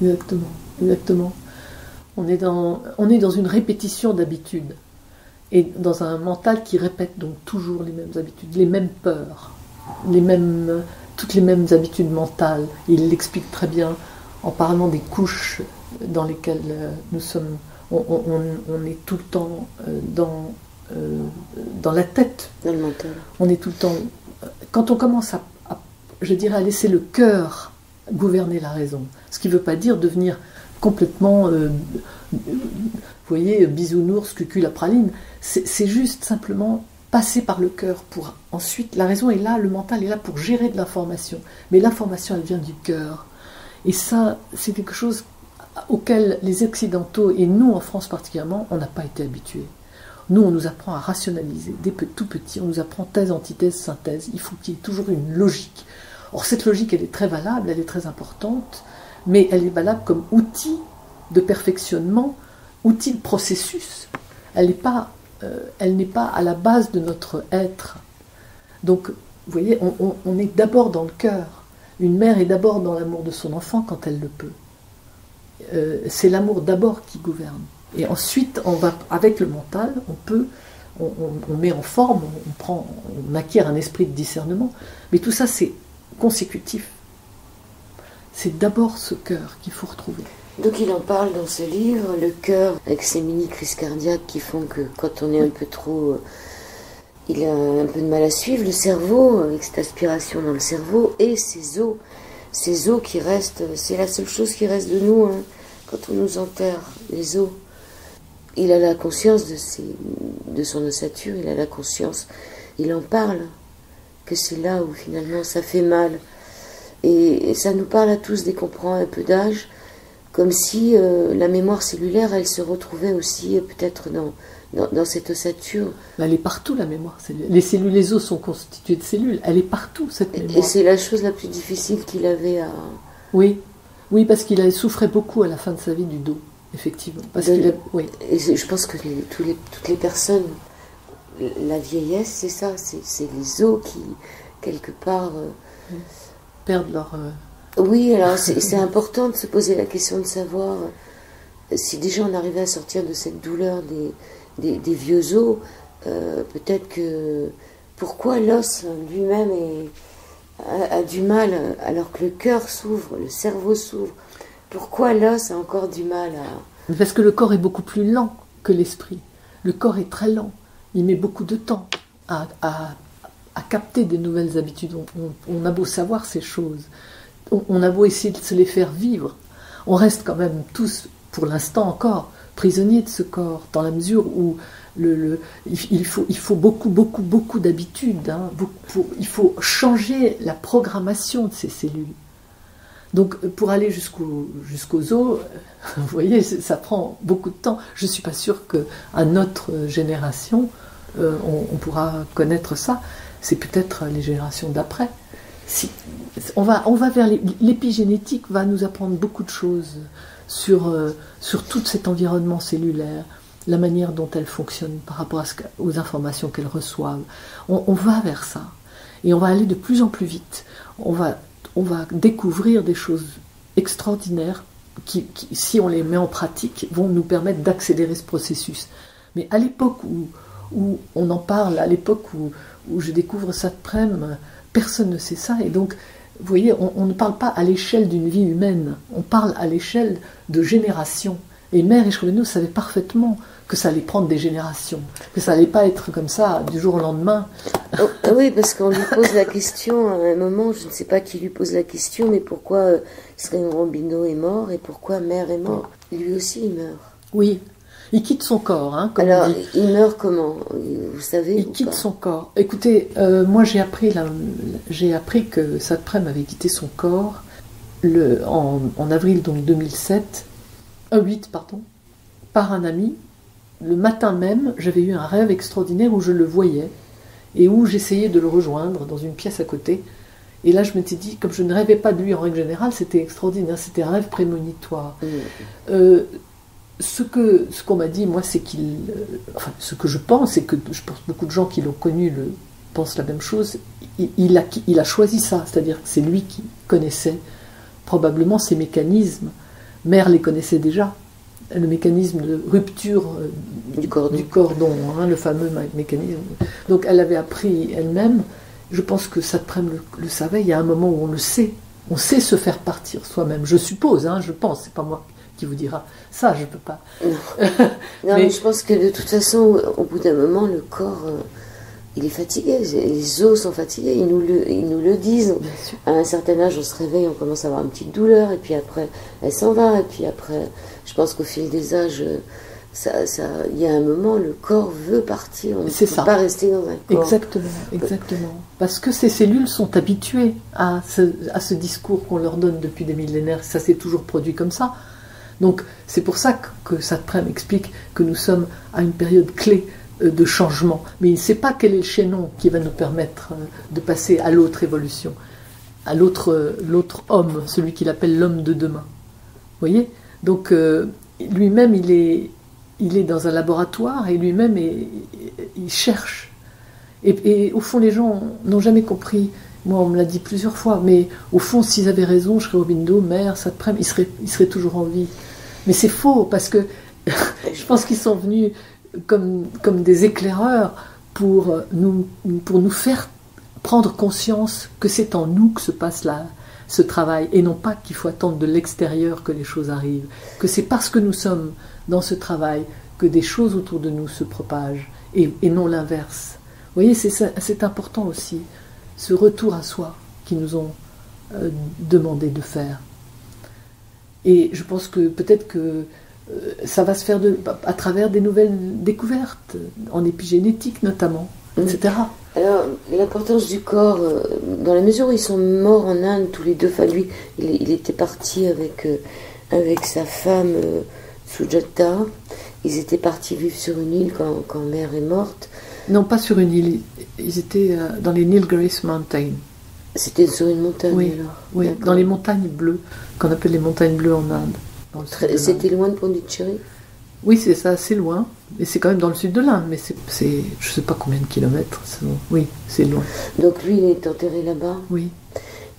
S2: Exactement. Exactement. On est dans, on est dans une répétition d'habitudes. Et dans un mental qui répète donc toujours les mêmes habitudes, les mêmes peurs, les mêmes toutes les mêmes habitudes mentales. Il l'explique très bien en parlant des couches dans lesquelles euh, nous sommes. On, est tout le temps euh, dans, euh, dans la tête.
S1: Dans le mental.
S2: On est tout le temps. Quand on commence à, je dirais, à laisser le cœur gouverner la raison, ce qui ne veut pas dire devenir complètement, vous voyez, bisounours, cucul à praline, c'est juste simplement passer par le cœur pour ensuite, la raison est là, le mental est là pour gérer de l'information. Mais l'information, elle vient du cœur. Et ça, c'est quelque chose auquel les Occidentaux, et nous en France particulièrement, on n'a pas été habitués. Nous, on nous apprend à rationaliser. Dès tout petit, on nous apprend thèse, antithèse, synthèse. Il faut qu'il y ait toujours une logique. Or, cette logique, elle est très valable, elle est très importante, mais elle est valable comme outil de perfectionnement, outil de processus. Elle n'est pas elle n'est pas à la base de notre être. Donc, vous voyez, on, est d'abord dans le cœur. Une mère est d'abord dans l'amour de son enfant quand elle le peut. Euh, c'est l'amour d'abord qui gouverne. Et ensuite, on va, avec le mental, on peut, on, met en forme, on, prend, on acquiert un esprit de discernement. Mais tout ça, c'est consécutif. C'est d'abord ce cœur qu'il faut retrouver.
S1: Donc il en parle dans ce livre, le cœur, avec ces mini-crises cardiaques qui font que quand on est un peu trop... Euh, il a un peu de mal à suivre, le cerveau, avec cette aspiration dans le cerveau, et ses os. Ces os qui restent, c'est la seule chose qui reste de nous hein, quand on nous enterre, les os. Il a la conscience de, de son ossature, il a la conscience, il en parle, que c'est là où finalement ça fait mal. Et, ça nous parle à tous dès qu'on prend un peu d'âge, comme si euh, la mémoire cellulaire, elle se retrouvait aussi euh, peut-être dans, dans, cette ossature.
S2: Elle est partout, la mémoire cellulaire. Les cellules, les os sont constitués de cellules. Elle est partout, cette mémoire.
S1: Et c'est la chose la plus difficile qu'il avait à...
S2: Oui, oui parce qu'il souffrait beaucoup à la fin de sa vie du dos, effectivement. Parce
S1: oui. Et je pense que tous les, toutes les personnes, la vieillesse, c'est ça, c'est les os qui, quelque part... Euh,
S2: Perdent leur...
S1: Oui, alors c'est important de se poser la question de savoir euh, si déjà on arrivait à sortir de cette douleur des, vieux os, euh, peut-être que pourquoi l'os lui-même a, du mal alors que le cœur s'ouvre, le cerveau s'ouvre, pourquoi l'os a encore du mal à...
S2: Parce que le corps est beaucoup plus lent que l'esprit. Le corps est très lent, il met beaucoup de temps à capter des nouvelles habitudes. on a beau savoir ces choses on, a beau essayer de se les faire vivre, on reste quand même tous, pour l'instant encore, prisonniers de ce corps, dans la mesure où il, faut, beaucoup, beaucoup, beaucoup d'habitudes. Hein, il faut changer la programmation de ces cellules. Donc pour aller jusqu'au, jusqu'aux os, vous voyez, ça prend beaucoup de temps. Je ne suis pas sûre qu'à notre génération, euh, on, pourra connaître ça. C'est peut-être les générations d'après on, va, on va vers l'épigénétique, va nous apprendre beaucoup de choses sur, euh, sur tout cet environnement cellulaire, la manière dont elle fonctionne par rapport aux informations qu'elle reçoivent. On, va vers ça. Et on va aller de plus en plus vite. On va, on va découvrir des choses extraordinaires qui, si on les met en pratique, vont nous permettre d'accélérer ce processus. Mais à l'époque où, où on en parle, à l'époque où, où je découvre ça de Personne ne sait ça. Et donc, vous voyez, on, ne parle pas à l'échelle d'une vie humaine, on parle à l'échelle de générations. Et Mère et Chevenoux savaient parfaitement que ça allait prendre des générations, que ça allait pas être comme ça du jour au lendemain.
S1: Oh, ah oui, parce qu'on lui pose la question à un moment, je ne sais pas qui lui pose la question, mais pourquoi euh, Robineau est mort et pourquoi Mère est mort Lui aussi, il meurt.
S2: Oui, il quitte son corps. Hein,
S1: Alors, il meurt comment Vous savez
S2: Il quitte son corps. Écoutez, euh, moi j'ai appris, j'ai appris que Satprem avait quitté son corps le, en, avril donc 2007, euh, 8 pardon, par un ami. Le matin même, j'avais eu un rêve extraordinaire où je le voyais et où j'essayais de le rejoindre dans une pièce à côté. Et là, je m'étais dit, comme je ne rêvais pas de lui en règle générale, c'était extraordinaire, c'était un rêve prémonitoire. Mmh. Euh, ce que ce qu'on m'a dit, moi, c'est qu'il. Euh, enfin, ce que je pense, et que je pense beaucoup de gens qui l'ont connu le, pensent la même chose. Il, a, il a choisi ça, c'est-à-dire que c'est lui qui connaissait probablement ces mécanismes. Mère les connaissait déjà. Le mécanisme de rupture euh, du cordon, hein, le fameux mécanisme. Donc elle avait appris elle-même. Je pense que Satprem le, le savait. Il y a un moment où on le sait. On sait se faire partir soi-même. Je suppose, hein, je pense, c'est pas moi qui vous dira ça, je peux pas.
S1: Non, mais... je pense que de toute façon, au bout d'un moment, le corps, euh, il est fatigué. Les os sont fatigués. Ils nous le, ils nous le disent. À un certain âge, on se réveille, on commence à avoir une petite douleur, et puis après, elle s'en va. Et puis après, je pense qu'au fil des âges, ça, ça, il y a un moment, le corps veut partir. On ne peut pas rester dans un corps.
S2: Exactement, exactement. Parce que ces cellules sont habituées à ce, à ce discours qu'on leur donne depuis des millénaires. Ça s'est toujours produit comme ça. Donc c'est pour ça que, Satprem explique que nous sommes à une période clé euh, de changement. Mais il ne sait pas quel est le chaînon qui va nous permettre euh, de passer à l'autre évolution, à l'autre, euh, l'autre homme, celui qu'il appelle l'homme de demain. Vous voyez? Donc lui-même, il est, il est dans un laboratoire et lui-même, il cherche. Et, au fond, les gens n'ont jamais compris Moi, on me l'a dit plusieurs fois, mais au fond, s'ils avaient raison, Robindo, mère, Satprem, ils seraient, ils seraient toujours en vie. Mais c'est faux, parce que je pense qu'ils sont venus comme, des éclaireurs pour nous, pour nous faire prendre conscience que c'est en nous que se passe là, ce travail, et non pas qu'il faut attendre de l'extérieur que les choses arrivent, que c'est parce que nous sommes dans ce travail que des choses autour de nous se propagent, et, non l'inverse. Vous voyez, c'est important aussi, ce retour à soi qu'ils nous ont euh, demandé de faire. Et je pense que peut-être que euh, ça va se faire à travers des nouvelles découvertes, en épigénétique notamment, etc.
S1: Alors, l'importance du corps, euh, dans la mesure où ils sont morts en Inde, tous les deux, enfin lui, il, était parti avec, avec sa femme Sujata, ils étaient partis vivre sur une île quand, quand mère est morte.
S2: Non, pas sur une île, ils étaient dans les Nilgiris Mountains.
S1: C'était sur une montagne
S2: oui,
S1: alors
S2: Oui, dans les montagnes bleues, qu'on appelle les montagnes bleues en Inde.
S1: C'était loin de Pondichéry
S2: Oui, c'est ça, c'est loin. Mais c'est quand même dans le sud de l'Inde, mais c'est, je sais pas combien de kilomètres. Oui, c'est loin.
S1: Donc lui, il est enterré là-bas?
S2: Oui.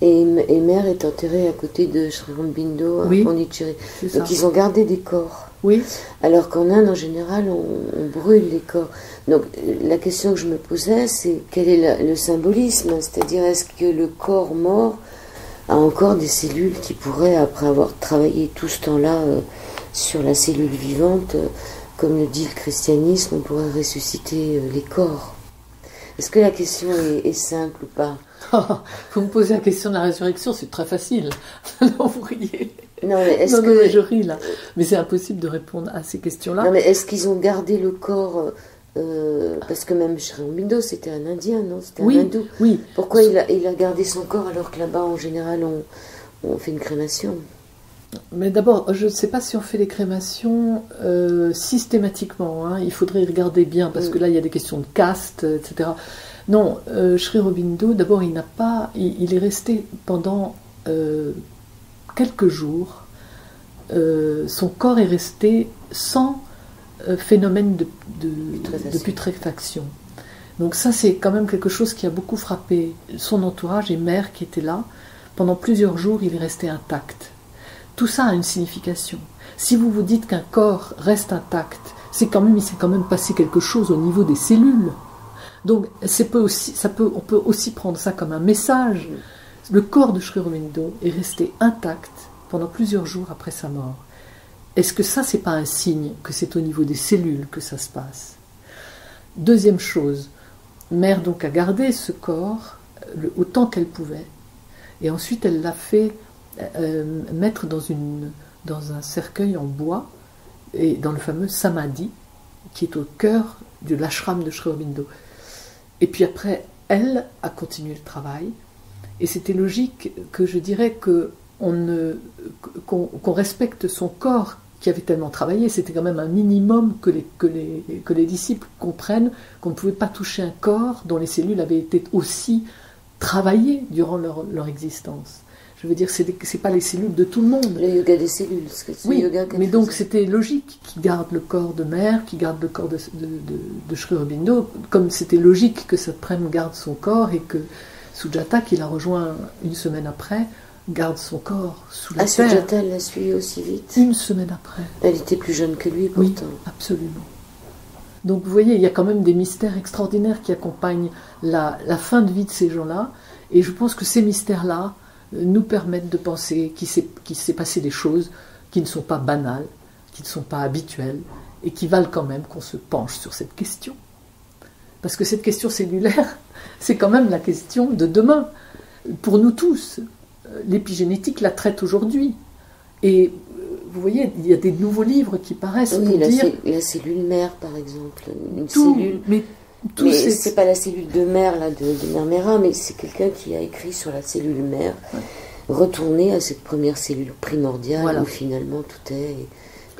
S1: Et, et mère est enterrée à côté de Sri Aurobindo à Pondicherry. Donc ils ont gardé des corps.
S2: Oui.
S1: Alors qu'en Inde, en général, on, brûle les corps. Donc la question que je me posais, c'est quel est le symbolisme C'est-à-dire, est-ce que le corps mort a encore des cellules qui pourraient, après avoir travaillé tout ce temps-là euh, sur la cellule vivante, euh, comme le dit le christianisme, on pourrait ressusciter euh, les corps? Est-ce que la question est, simple ou pas?
S2: Vous me posez la question de la résurrection, c'est très facile. vous riez.
S1: Non, mais est-ce que...
S2: je ris là. Mais c'est impossible de répondre à ces questions-là.
S1: Non, mais est-ce qu'ils ont gardé le corps euh, parce que même Aurobindo, c'était un Indien, non? C'était un hindou.
S2: Oui.
S1: Pourquoi il a, il a, gardé son corps alors que là-bas, en général, on, on, fait une crémation?
S2: Mais d'abord, je ne sais pas si on fait les crémations euh, systématiquement. Hein. Il faudrait regarder bien, parce que mm. là, il y a des questions de caste, etc. Non, euh, Sri Aurobindo, d'abord, il n'a pas. Il, est resté pendant quelques jours. son corps est resté sans euh, phénomène de, de, putréfaction. Donc ça, c'est quand même quelque chose qui a beaucoup frappé son entourage et mère qui était là. Pendant plusieurs jours, il est resté intact. Tout ça a une signification. Si vous vous dites qu'un corps reste intact, c'est quand même, il s'est quand même passé quelque chose au niveau des cellules. Donc, peut aussi, ça peut, on peut aussi prendre ça comme un message. Le corps de Sri est resté intact pendant plusieurs jours après sa mort. Est-ce que ça, c'est pas un signe que c'est au niveau des cellules que ça se passe? Deuxième chose, Mère donc a gardé ce corps le, autant qu'elle pouvait, et ensuite elle l'a fait euh, mettre dans, un cercueil en bois, et dans le fameux samadhi, qui est au cœur de l'ashram de Sri. Et puis après, elle a continué le travail, et c'était logique que je dirais que qu'on respecte son corps qui avait tellement travaillé, c'était quand même un minimum que les, que les, que les disciples comprennent qu'on ne pouvait pas toucher un corps dont les cellules avaient été aussi travaillées durant leur, leur existence. Je veux dire, ce n'est pas les cellules de tout le monde.
S1: Le yoga des cellules.
S2: Oui, yoga mais donc c'était logique qu'ils gardent le corps de mère, qu'ils gardent le corps de, de, de, de Sri Aurobindo, comme c'était logique que Satprem garde son corps et que Sujata, qui l'a rejoint une semaine après, garde son corps sous la ah, terre.
S1: elle l'a suivi aussi vite
S2: Une semaine après.
S1: Elle était plus jeune que lui, pourtant.
S2: Oui, absolument. Donc vous voyez, il y a quand même des mystères extraordinaires qui accompagnent la, la fin de vie de ces gens-là. Et je pense que ces mystères-là euh, nous permettent de penser qu'il s'est passé des choses qui ne sont pas banales, qui ne sont pas habituelles, et qui valent quand même qu'on se penche sur cette question. Parce que cette question cellulaire, c'est quand même la question de demain, pour nous tous l'épigénétique la traite aujourd'hui. Et euh, vous voyez, il y a des nouveaux livres qui paraissent
S1: oui,
S2: la,
S1: dire... la cellule mère, par exemple. Une cellule...
S2: Mais,
S1: mais c'est pas la cellule de mère là, de, de mais c'est quelqu'un qui a écrit sur la cellule mère. Retourner à cette première cellule primordiale où finalement tout est...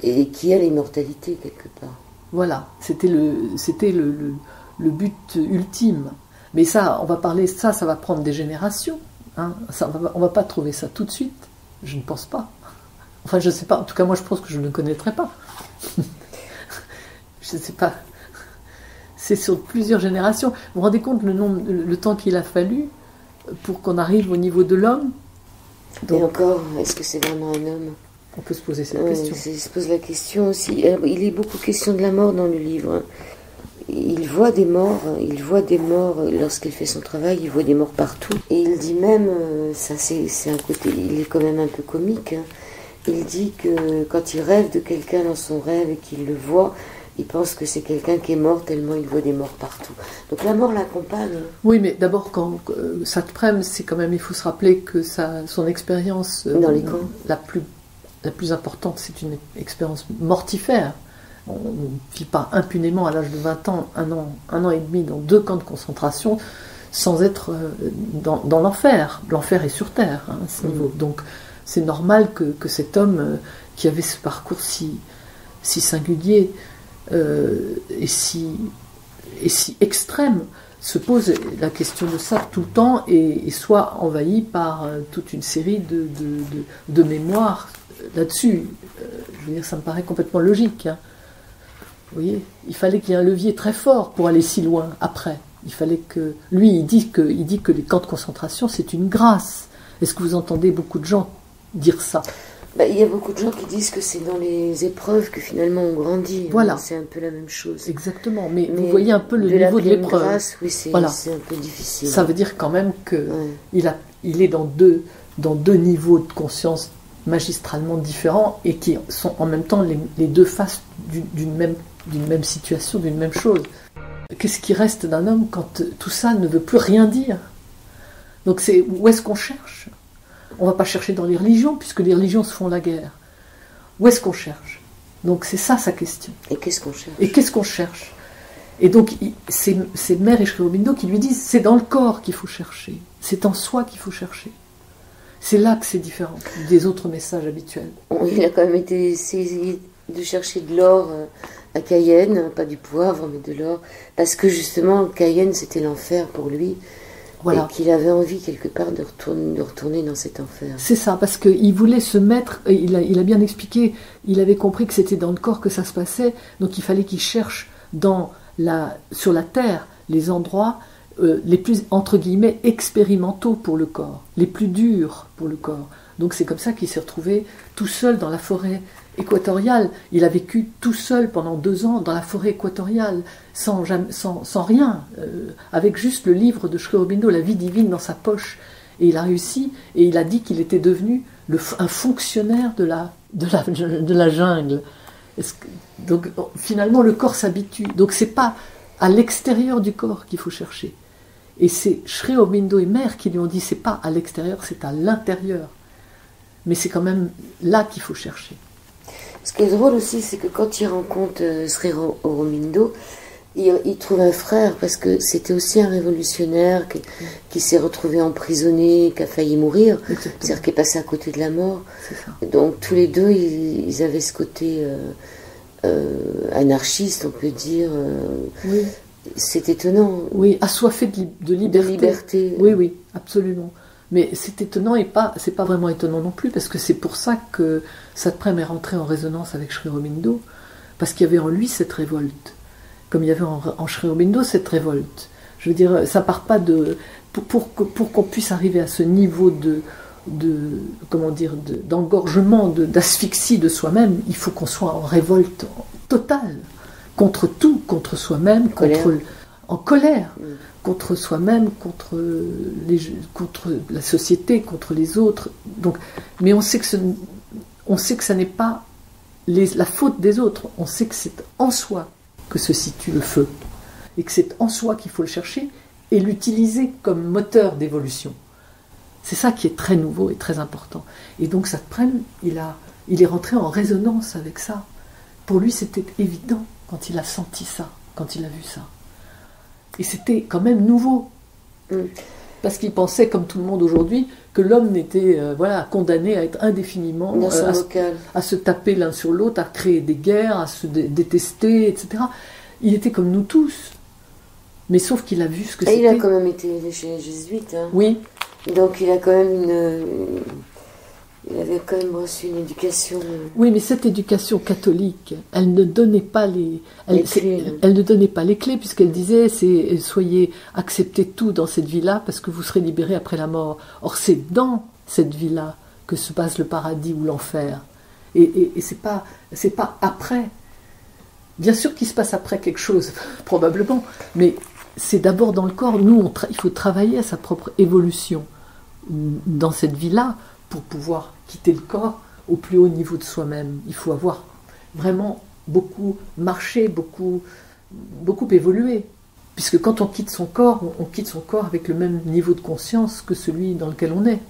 S1: Et, qui a l'immortalité quelque part.
S2: Voilà, c'était le, c'était le, le, but ultime. Mais ça, on va parler, ça, ça va prendre des générations. Hein, on ne va pas trouver ça tout de suite. Je ne pense pas. Enfin, je ne sais pas. En tout cas, moi, je pense que je ne connaîtrai pas. je ne sais pas. C'est sur plusieurs générations. Vous vous rendez compte le, nombre, le temps qu'il a fallu pour qu'on arrive au niveau de l'homme?
S1: Et encore, est-ce que c'est vraiment un homme?
S2: On peut se poser cette question.
S1: Il se pose la question aussi. Il est beaucoup question de la mort dans le livre. Il voit des morts, il voit des morts lorsqu'il fait son travail, il voit des morts partout. Et il dit même, euh, ça c'est un côté, il est quand même un peu comique, hein. il dit que quand il rêve de quelqu'un dans son rêve et qu'il le voit, il pense que c'est quelqu'un qui est mort tellement il voit des morts partout. Donc la mort l'accompagne.
S2: Oui, mais d'abord, quand euh, ça te prenne, c'est quand même, il faut se rappeler que ça, son expérience
S1: euh, Dans les camps.
S2: la, plus, la plus importante, c'est une expérience mortifère. On ne vit pas impunément à l'âge de 20 ans, un an, un an et demi dans deux camps de concentration sans être euh, dans, dans l'enfer. L'enfer est sur Terre hein, à ce mm. niveau. Donc c'est normal que, que, cet homme qui avait ce parcours si, si singulier euh, et, si, et si extrême se pose la question de ça tout le temps et, soit envahi par euh, toute une série de, de, mémoires là-dessus. Euh, je veux dire, ça me paraît complètement logique. Hein. Vous voyez, il fallait qu'il y ait un levier très fort pour aller si loin après. Il fallait que. Lui, il dit que, il dit que les camps de concentration, c'est une grâce. Est-ce que vous entendez beaucoup de gens dire ça?
S1: Bah, il y a beaucoup de gens qui disent que c'est dans les épreuves que finalement on grandit.
S2: Voilà.
S1: C'est un peu la même chose.
S2: Exactement. Mais, vous voyez un peu le niveau de l'épreuve.
S1: Oui, c'est un peu difficile.
S2: Ça veut dire quand même que il, a, il est dans deux, dans deux niveaux de conscience magistralement différents et qui sont en même temps les, les deux faces d'une même, d'une même situation, d'une même chose. Qu'est-ce qui reste d'un homme quand tout ça ne veut plus rien dire? Donc c'est où est-ce qu'on cherche? On ne va pas chercher dans les religions, puisque les religions se font la guerre. Où est-ce qu'on cherche? Donc c'est ça sa question.
S1: Et qu'est-ce qu'on cherche?
S2: Et qu'est-ce qu'on cherche? Et donc c'est Mère et Shrirobindo qui lui disent c'est dans le corps qu'il faut chercher, c'est en soi qu'il faut chercher. C'est là que c'est différent des autres messages habituels.
S1: Il a quand même été essayé de chercher de l'or euh, à Cayenne, pas du poivre, mais de l'or, parce que justement Cayenne c'était l'enfer pour lui. Et qu'il avait envie quelque part de retourner, de retourner dans cet enfer.
S2: C'est ça, parce qu'il voulait se mettre, il a, il a bien expliqué, il avait compris que c'était dans le corps que ça se passait, donc il fallait qu'il cherche dans la, sur la terre les endroits euh, les plus, entre guillemets, expérimentaux pour le corps, les plus durs pour le corps. Donc c'est comme ça qu'il s'est retrouvé tout seul dans la forêt équatoriale. Il a vécu tout seul pendant deux ans dans la forêt équatoriale, sans, rien, euh, avec juste le livre de Sri La vie divine, dans sa poche. Et il a réussi, et il a dit qu'il était devenu un fonctionnaire de la, jungle. donc finalement, le corps s'habitue. Donc c'est pas à l'extérieur du corps qu'il faut chercher. Et c'est Sri et Mère qui lui ont dit c'est pas à l'extérieur, c'est à l'intérieur. Mais c'est quand même là qu'il faut chercher.
S1: Ce qui est drôle aussi, c'est que quand il rencontre euh, Sri il, trouve un frère parce que c'était aussi un révolutionnaire qui, s'est retrouvé emprisonné, qui a failli mourir, c'est-à-dire qui est passé à côté de la mort. Donc tous les deux, ils, avaient ce côté euh, euh, anarchiste, on peut dire. oui. C'est étonnant.
S2: Oui, assoiffé de, de liberté.
S1: De liberté.
S2: Oui, oui, absolument. Mais c'est étonnant et pas, c'est pas vraiment étonnant non plus, parce que c'est pour ça que Satprem est rentré en résonance avec Sri Aurobindo, parce qu'il y avait en lui cette révolte, comme il y avait en, en Sri Aurobindo cette révolte. Je veux dire, ça part pas de. Pour, pour, qu'on puisse arriver à ce niveau de, de comment dire, d'engorgement, d'asphyxie de, soi-même, il faut qu'on soit en révolte totale contre tout, contre soi-même, contre, en colère. Mm contre soi-même, contre, les, contre la société, contre les autres. Donc, mais on sait que, ce, on sait que ça n'est pas la faute des autres. On sait que c'est en soi que se situe le feu. Et que c'est en soi qu'il faut le chercher et l'utiliser comme moteur d'évolution. C'est ça qui est très nouveau et très important. Et donc Satprem, il, a, il est rentré en résonance avec ça. Pour lui, c'était évident quand il a senti ça, quand il a vu ça. Et c'était quand même nouveau. Mm. Parce qu'il pensait, comme tout le monde aujourd'hui, que l'homme n'était euh, voilà, condamné à être indéfiniment,
S1: euh,
S2: à, se taper l'un sur l'autre, à créer des guerres, à se détester, etc. Il était comme nous tous. Mais sauf qu'il a vu ce que c'était.
S1: Il a quand même été chez les jésuites. Hein.
S2: Oui.
S1: Donc il a quand même une, Il avait quand même reçu une éducation. Euh,
S2: oui, mais cette éducation catholique, elle ne donnait pas les, elle,
S1: clés.
S2: Elle ne donnait pas les clés puisqu'elle disait c'est soyez acceptez tout dans cette vie-là parce que vous serez libérés après la mort. Or c'est dans cette vie-là que se passe le paradis ou l'enfer. Et, et, et c'est pas c'est pas après. Bien sûr qu'il se passe après quelque chose, probablement, mais c'est d'abord dans le corps. Nous, il faut travailler à sa propre évolution dans cette vie-là pour pouvoir quitter le corps au plus haut niveau de soi-même. Il faut avoir vraiment beaucoup marché, beaucoup, beaucoup évolué. Puisque quand on quitte son corps, on, quitte son corps avec le même niveau de conscience que celui dans lequel on est.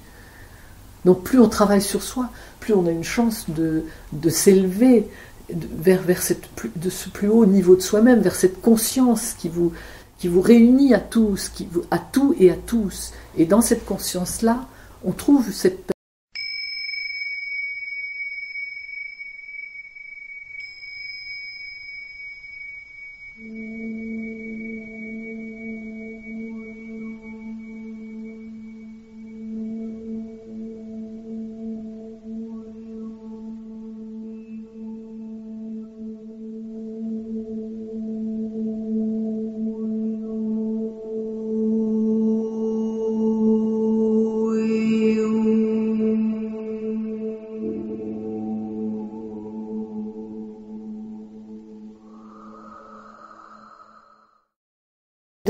S2: Donc plus on travaille sur soi, plus on a une chance de, de s'élever vers, vers cette, de ce plus haut niveau de soi-même, vers cette conscience qui vous, qui vous réunit à tous, qui vous, à tout et à tous. Et dans cette conscience-là, on trouve cette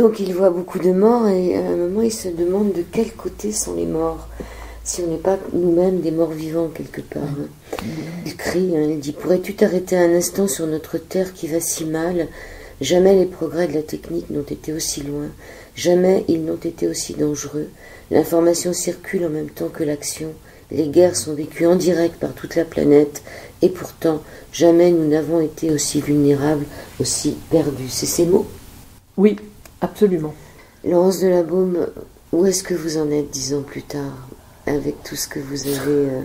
S1: Donc il voit beaucoup de morts et à un moment il se demande de quel côté sont les morts. Si on n'est pas nous-mêmes des morts vivants quelque part. Hein. Il crie, hein, il dit Pourrais-tu t'arrêter un instant sur notre terre qui va si mal? Jamais les progrès de la technique n'ont été aussi loin. Jamais ils n'ont été aussi dangereux. L'information circule en même temps que l'action. Les guerres sont vécues en direct par toute la planète. Et pourtant, jamais nous n'avons été aussi vulnérables, aussi perdus. C'est ces mots?
S2: Oui, Absolument.
S1: Laurence de la Baume, où est-ce que vous en êtes dix ans plus tard, avec tout ce que vous avez, euh,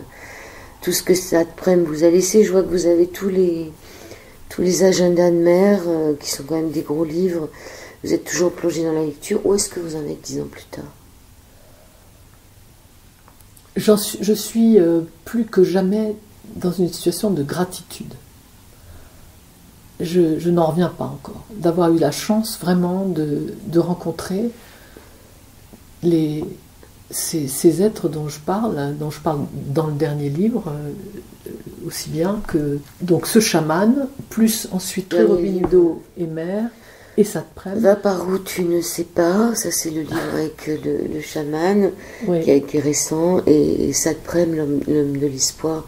S1: tout ce que ça vous a laissé Je vois que vous avez tous les, tous les agendas de mère, euh, qui sont quand même des gros livres. Vous êtes toujours plongé dans la lecture. Où est-ce que vous en êtes dix ans plus tard?
S2: Je suis euh, plus que jamais dans une situation de gratitude je, n'en reviens pas encore. D'avoir eu la chance vraiment de, rencontrer les, ces, êtres dont je parle, dont je parle dans le dernier livre, euh, aussi bien que donc ce chaman, plus ensuite Robinudo et Mère, et ça te prenne.
S1: Va par où tu ne sais pas, ça c'est le livre avec le, chaman, qui a été récent, et, ça te prenne l'homme de l'espoir,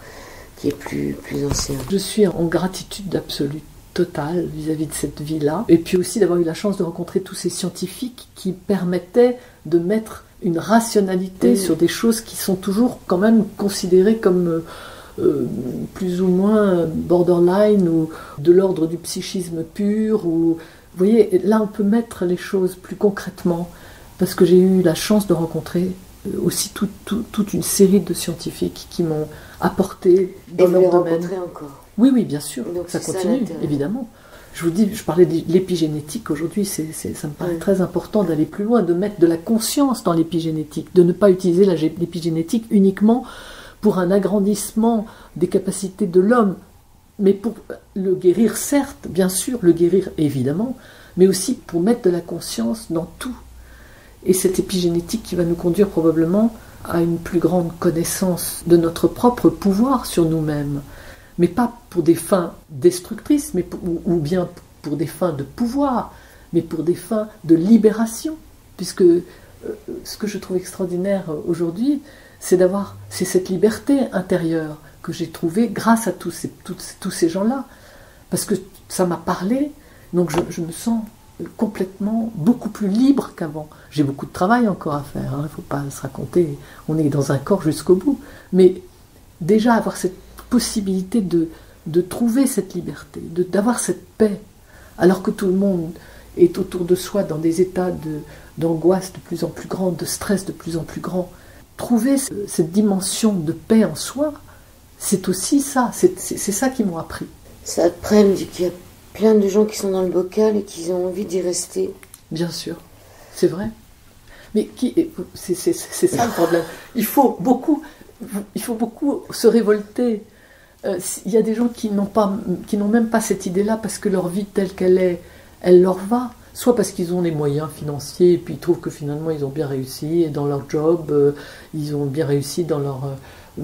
S1: qui est plus, plus ancien.
S2: Je suis en gratitude absolue Total vis-à-vis de cette vie-là. Et puis aussi d'avoir eu la chance de rencontrer tous ces scientifiques qui permettaient de mettre une rationalité sur des choses qui sont toujours quand même considérées comme euh, euh, plus ou moins borderline ou de l'ordre du psychisme pur. Ou, vous voyez, là on peut mettre les choses plus concrètement parce que j'ai eu la chance de rencontrer euh, aussi toute une série de scientifiques qui m'ont apporté
S1: dans Et leur domaine. encore
S2: oui, oui, bien sûr. ça continue, évidemment. Je vous dis, je parlais de l'épigénétique aujourd'hui, ça me paraît très important d'aller plus loin, de mettre de la conscience dans l'épigénétique, de ne pas utiliser l'épigénétique uniquement pour un agrandissement des capacités de l'homme, mais pour le guérir, certes, bien sûr, le guérir évidemment, mais aussi pour mettre de la conscience dans tout. Et cette épigénétique qui va nous conduire probablement à une plus grande connaissance de notre propre pouvoir sur nous-mêmes mais pas pour des fins destructrices, mais ou, bien pour des fins de pouvoir, mais pour des fins de libération. Puisque euh, ce que je trouve extraordinaire aujourd'hui, c'est d'avoir, cette liberté intérieure que j'ai trouvée grâce à tous ces, tous ces gens-là. Parce que ça m'a parlé, donc je, me sens complètement beaucoup plus libre qu'avant. J'ai beaucoup de travail encore à faire, il hein, ne faut pas se raconter, on est dans un corps jusqu'au bout. Mais déjà avoir cette possibilité de, de trouver cette liberté, d'avoir cette paix, alors que tout le monde est autour de soi dans des états d'angoisse de, plus en plus grands, de stress de plus en plus grand. Trouver cette dimension de paix en soi, c'est aussi ça, c'est ça qui m'ont appris.
S1: Ça après dit qu'il y a plein de gens qui sont dans le bocal et qui ont envie d'y rester.
S2: Bien sûr, c'est vrai. Mais c'est ça le problème. Il faut beaucoup, il faut beaucoup se révolter. Euh, il y a des gens qui n'ont pas, qui même pas cette idée-là parce que leur vie telle qu'elle est, elle leur va. Soit parce qu'ils ont les moyens financiers et puis ils trouvent que finalement ils ont bien réussi dans leur job, euh, ils ont bien réussi dans leur euh,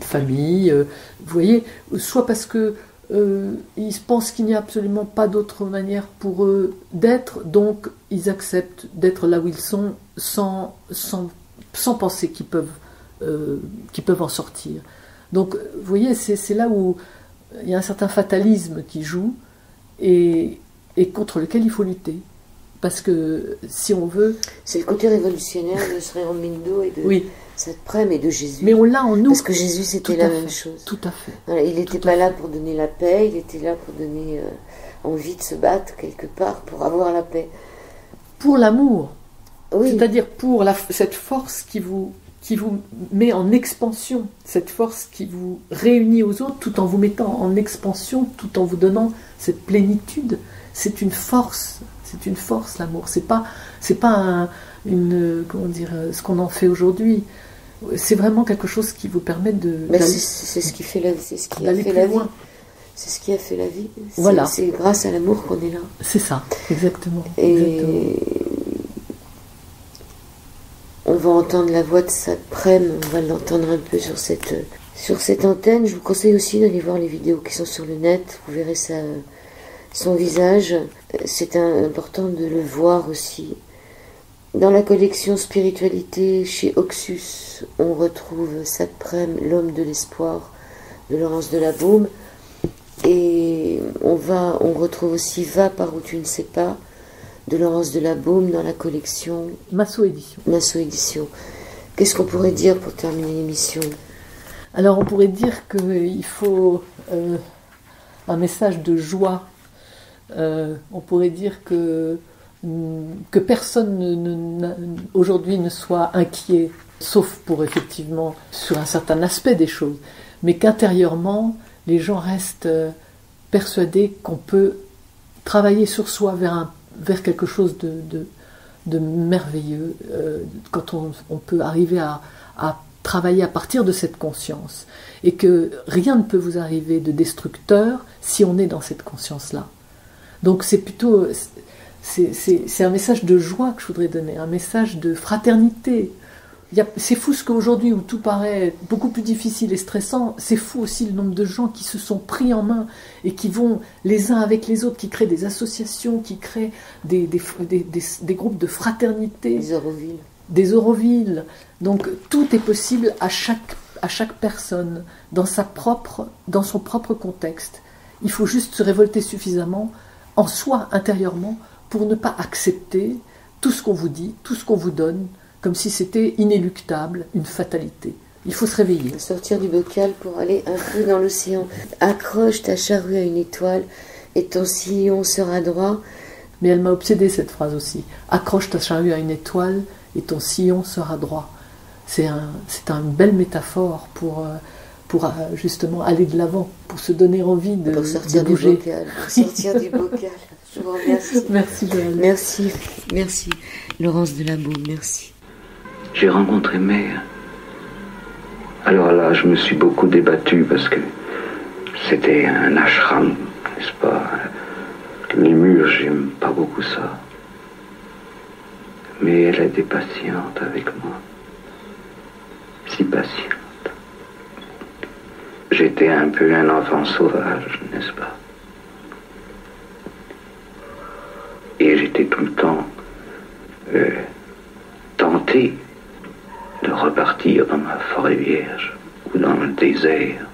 S2: famille. vous voyez, soit parce que ils pensent qu'il n'y a absolument pas d'autre manière pour eux d'être, donc ils acceptent d'être là où ils sont sans, sans, sans penser qu'ils qu'ils peuvent en sortir. Donc, vous voyez, c'est là où il y a un certain fatalisme qui joue et, contre lequel il faut lutter. Parce que si on veut.
S1: C'est le côté révolutionnaire de Sri Aurobindo et de oui. prême et de Jésus.
S2: Mais on l'a en nous.
S1: Parce que Jésus, c'était la même chose.
S2: Tout à fait.
S1: il n'était pas là pour donner la paix, il était là pour donner euh, envie de se battre quelque part pour avoir la paix.
S2: Pour l'amour. Oui. C'est-à-dire pour la, cette force qui vous qui vous met en expansion, cette force qui vous réunit aux autres tout en vous mettant en expansion, tout en vous donnant cette plénitude. C'est une force, c'est une force l'amour. C'est pas, c'est pas une, comment dire, ce qu'on en fait aujourd'hui. C'est vraiment quelque chose qui vous permet de.
S1: c'est ce qui fait la, c'est ce qui a fait la vie. C'est ce qui a fait la vie. Voilà. C'est grâce à l'amour qu'on est là.
S2: C'est ça, exactement.
S1: Et on va entendre la voix de Prem, on va l'entendre un peu sur cette, antenne. Je vous conseille aussi d'aller voir les vidéos qui sont sur le net, vous verrez son visage. C'est important de le voir aussi. Dans la collection Spiritualité chez Oxus, on retrouve Prem, l'homme de l'espoir de Laurence de la Baume. Et on, va, on retrouve aussi Va par où tu ne sais pas de Laurence de la Baume dans la collection
S2: Massot Édition.
S1: Massot Édition. Qu'est-ce qu'on pourrait dire pour terminer l'émission?
S2: Alors on pourrait dire qu'il faut euh, un message de joie. Euh, on pourrait dire que, que personne aujourd'hui ne soit inquiet, sauf pour effectivement sur un certain aspect des choses, mais qu'intérieurement les gens restent euh, persuadés qu'on peut travailler sur soi vers un vers quelque chose de, de, merveilleux, euh, quand on, peut arriver à, travailler à partir de cette conscience, et que rien ne peut vous arriver de destructeur si on est dans cette conscience-là. Donc c'est plutôt, c'est un message de joie que je voudrais donner, un message de fraternité, c'est fou ce qu'aujourd'hui, où tout paraît beaucoup plus difficile et stressant, c'est fou aussi le nombre de gens qui se sont pris en main et qui vont les uns avec les autres, qui créent des associations, qui créent des, des, groupes de fraternité.
S1: Des Eurovilles.
S2: Des Eurovilles. Donc tout est possible à chaque, à chaque personne, dans, sa propre, dans son propre contexte. Il faut juste se révolter suffisamment en soi, intérieurement, pour ne pas accepter tout ce qu'on vous dit, tout ce qu'on vous donne, comme si c'était inéluctable, une fatalité. Il faut se réveiller.
S1: Sortir du bocal pour aller un peu dans l'océan. Accroche ta charrue à une étoile et ton sillon sera droit.
S2: Mais elle m'a obsédé cette phrase aussi. Accroche ta charrue à une étoile et ton sillon sera droit. C'est un, c'est une belle métaphore pour, euh, pour euh, justement aller de l'avant, pour se donner envie de,
S1: pour sortir bouger. Du bocal, pour sortir du bocal. Je vous remercie.
S2: Merci, Joël.
S1: Merci, merci. Laurence Delabaume, merci
S4: j'ai rencontré Mère. Alors là, je me suis beaucoup débattu parce que c'était un ashram, n'est-ce pas? Les murs, j'aime pas beaucoup ça. Mais elle a été patiente avec moi. Si patiente. J'étais un peu un enfant sauvage, n'est-ce pas? Et j'étais tout le temps euh, tenté de repartir dans ma forêt vierge ou dans le désert.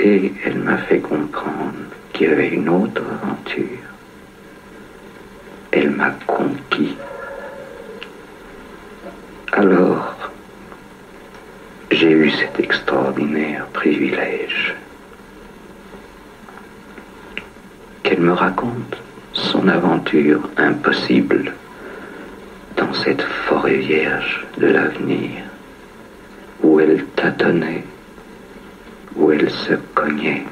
S4: Et elle m'a fait comprendre qu'il y avait une autre aventure. Elle m'a conquis. Alors, j'ai eu cet extraordinaire privilège qu'elle me raconte son aventure impossible dans cette forêt vierge de l'avenir, où elle tâtonnait, où elle se cognait,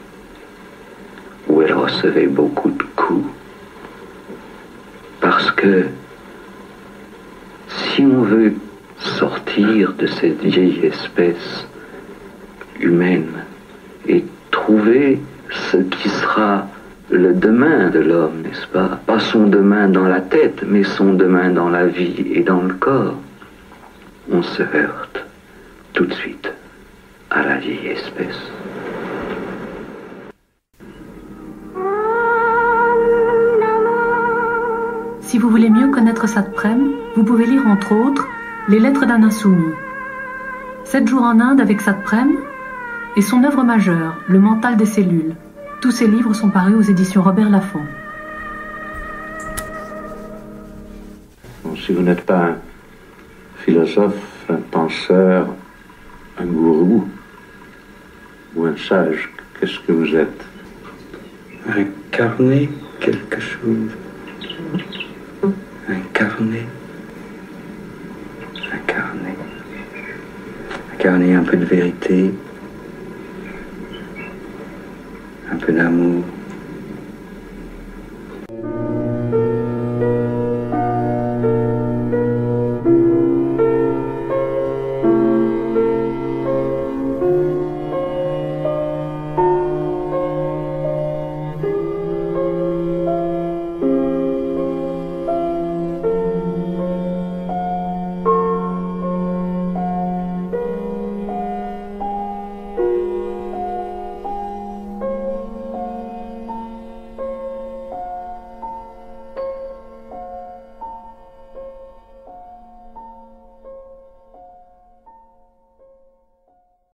S4: où elle recevait beaucoup de coups, parce que si on veut sortir de cette vieille espèce humaine et trouver ce qui sera le demain de l'homme, n'est-ce pas? Pas son demain dans la tête, mais son demain dans la vie et dans le corps. On se heurte tout de suite à la vieille espèce.
S2: Si vous voulez mieux connaître Satprem, vous pouvez lire entre autres Les Lettres d'un insoumis, Sept jours en Inde avec Satprem et son œuvre majeure, Le mental des cellules. Tous ces livres sont parus aux éditions Robert Laffont.
S4: si vous n'êtes pas un philosophe, un penseur, un gourou ou un sage, qu'est-ce que vous êtes? Incarner quelque chose. Incarner, incarner, incarner un peu de vérité, un peu d'amour.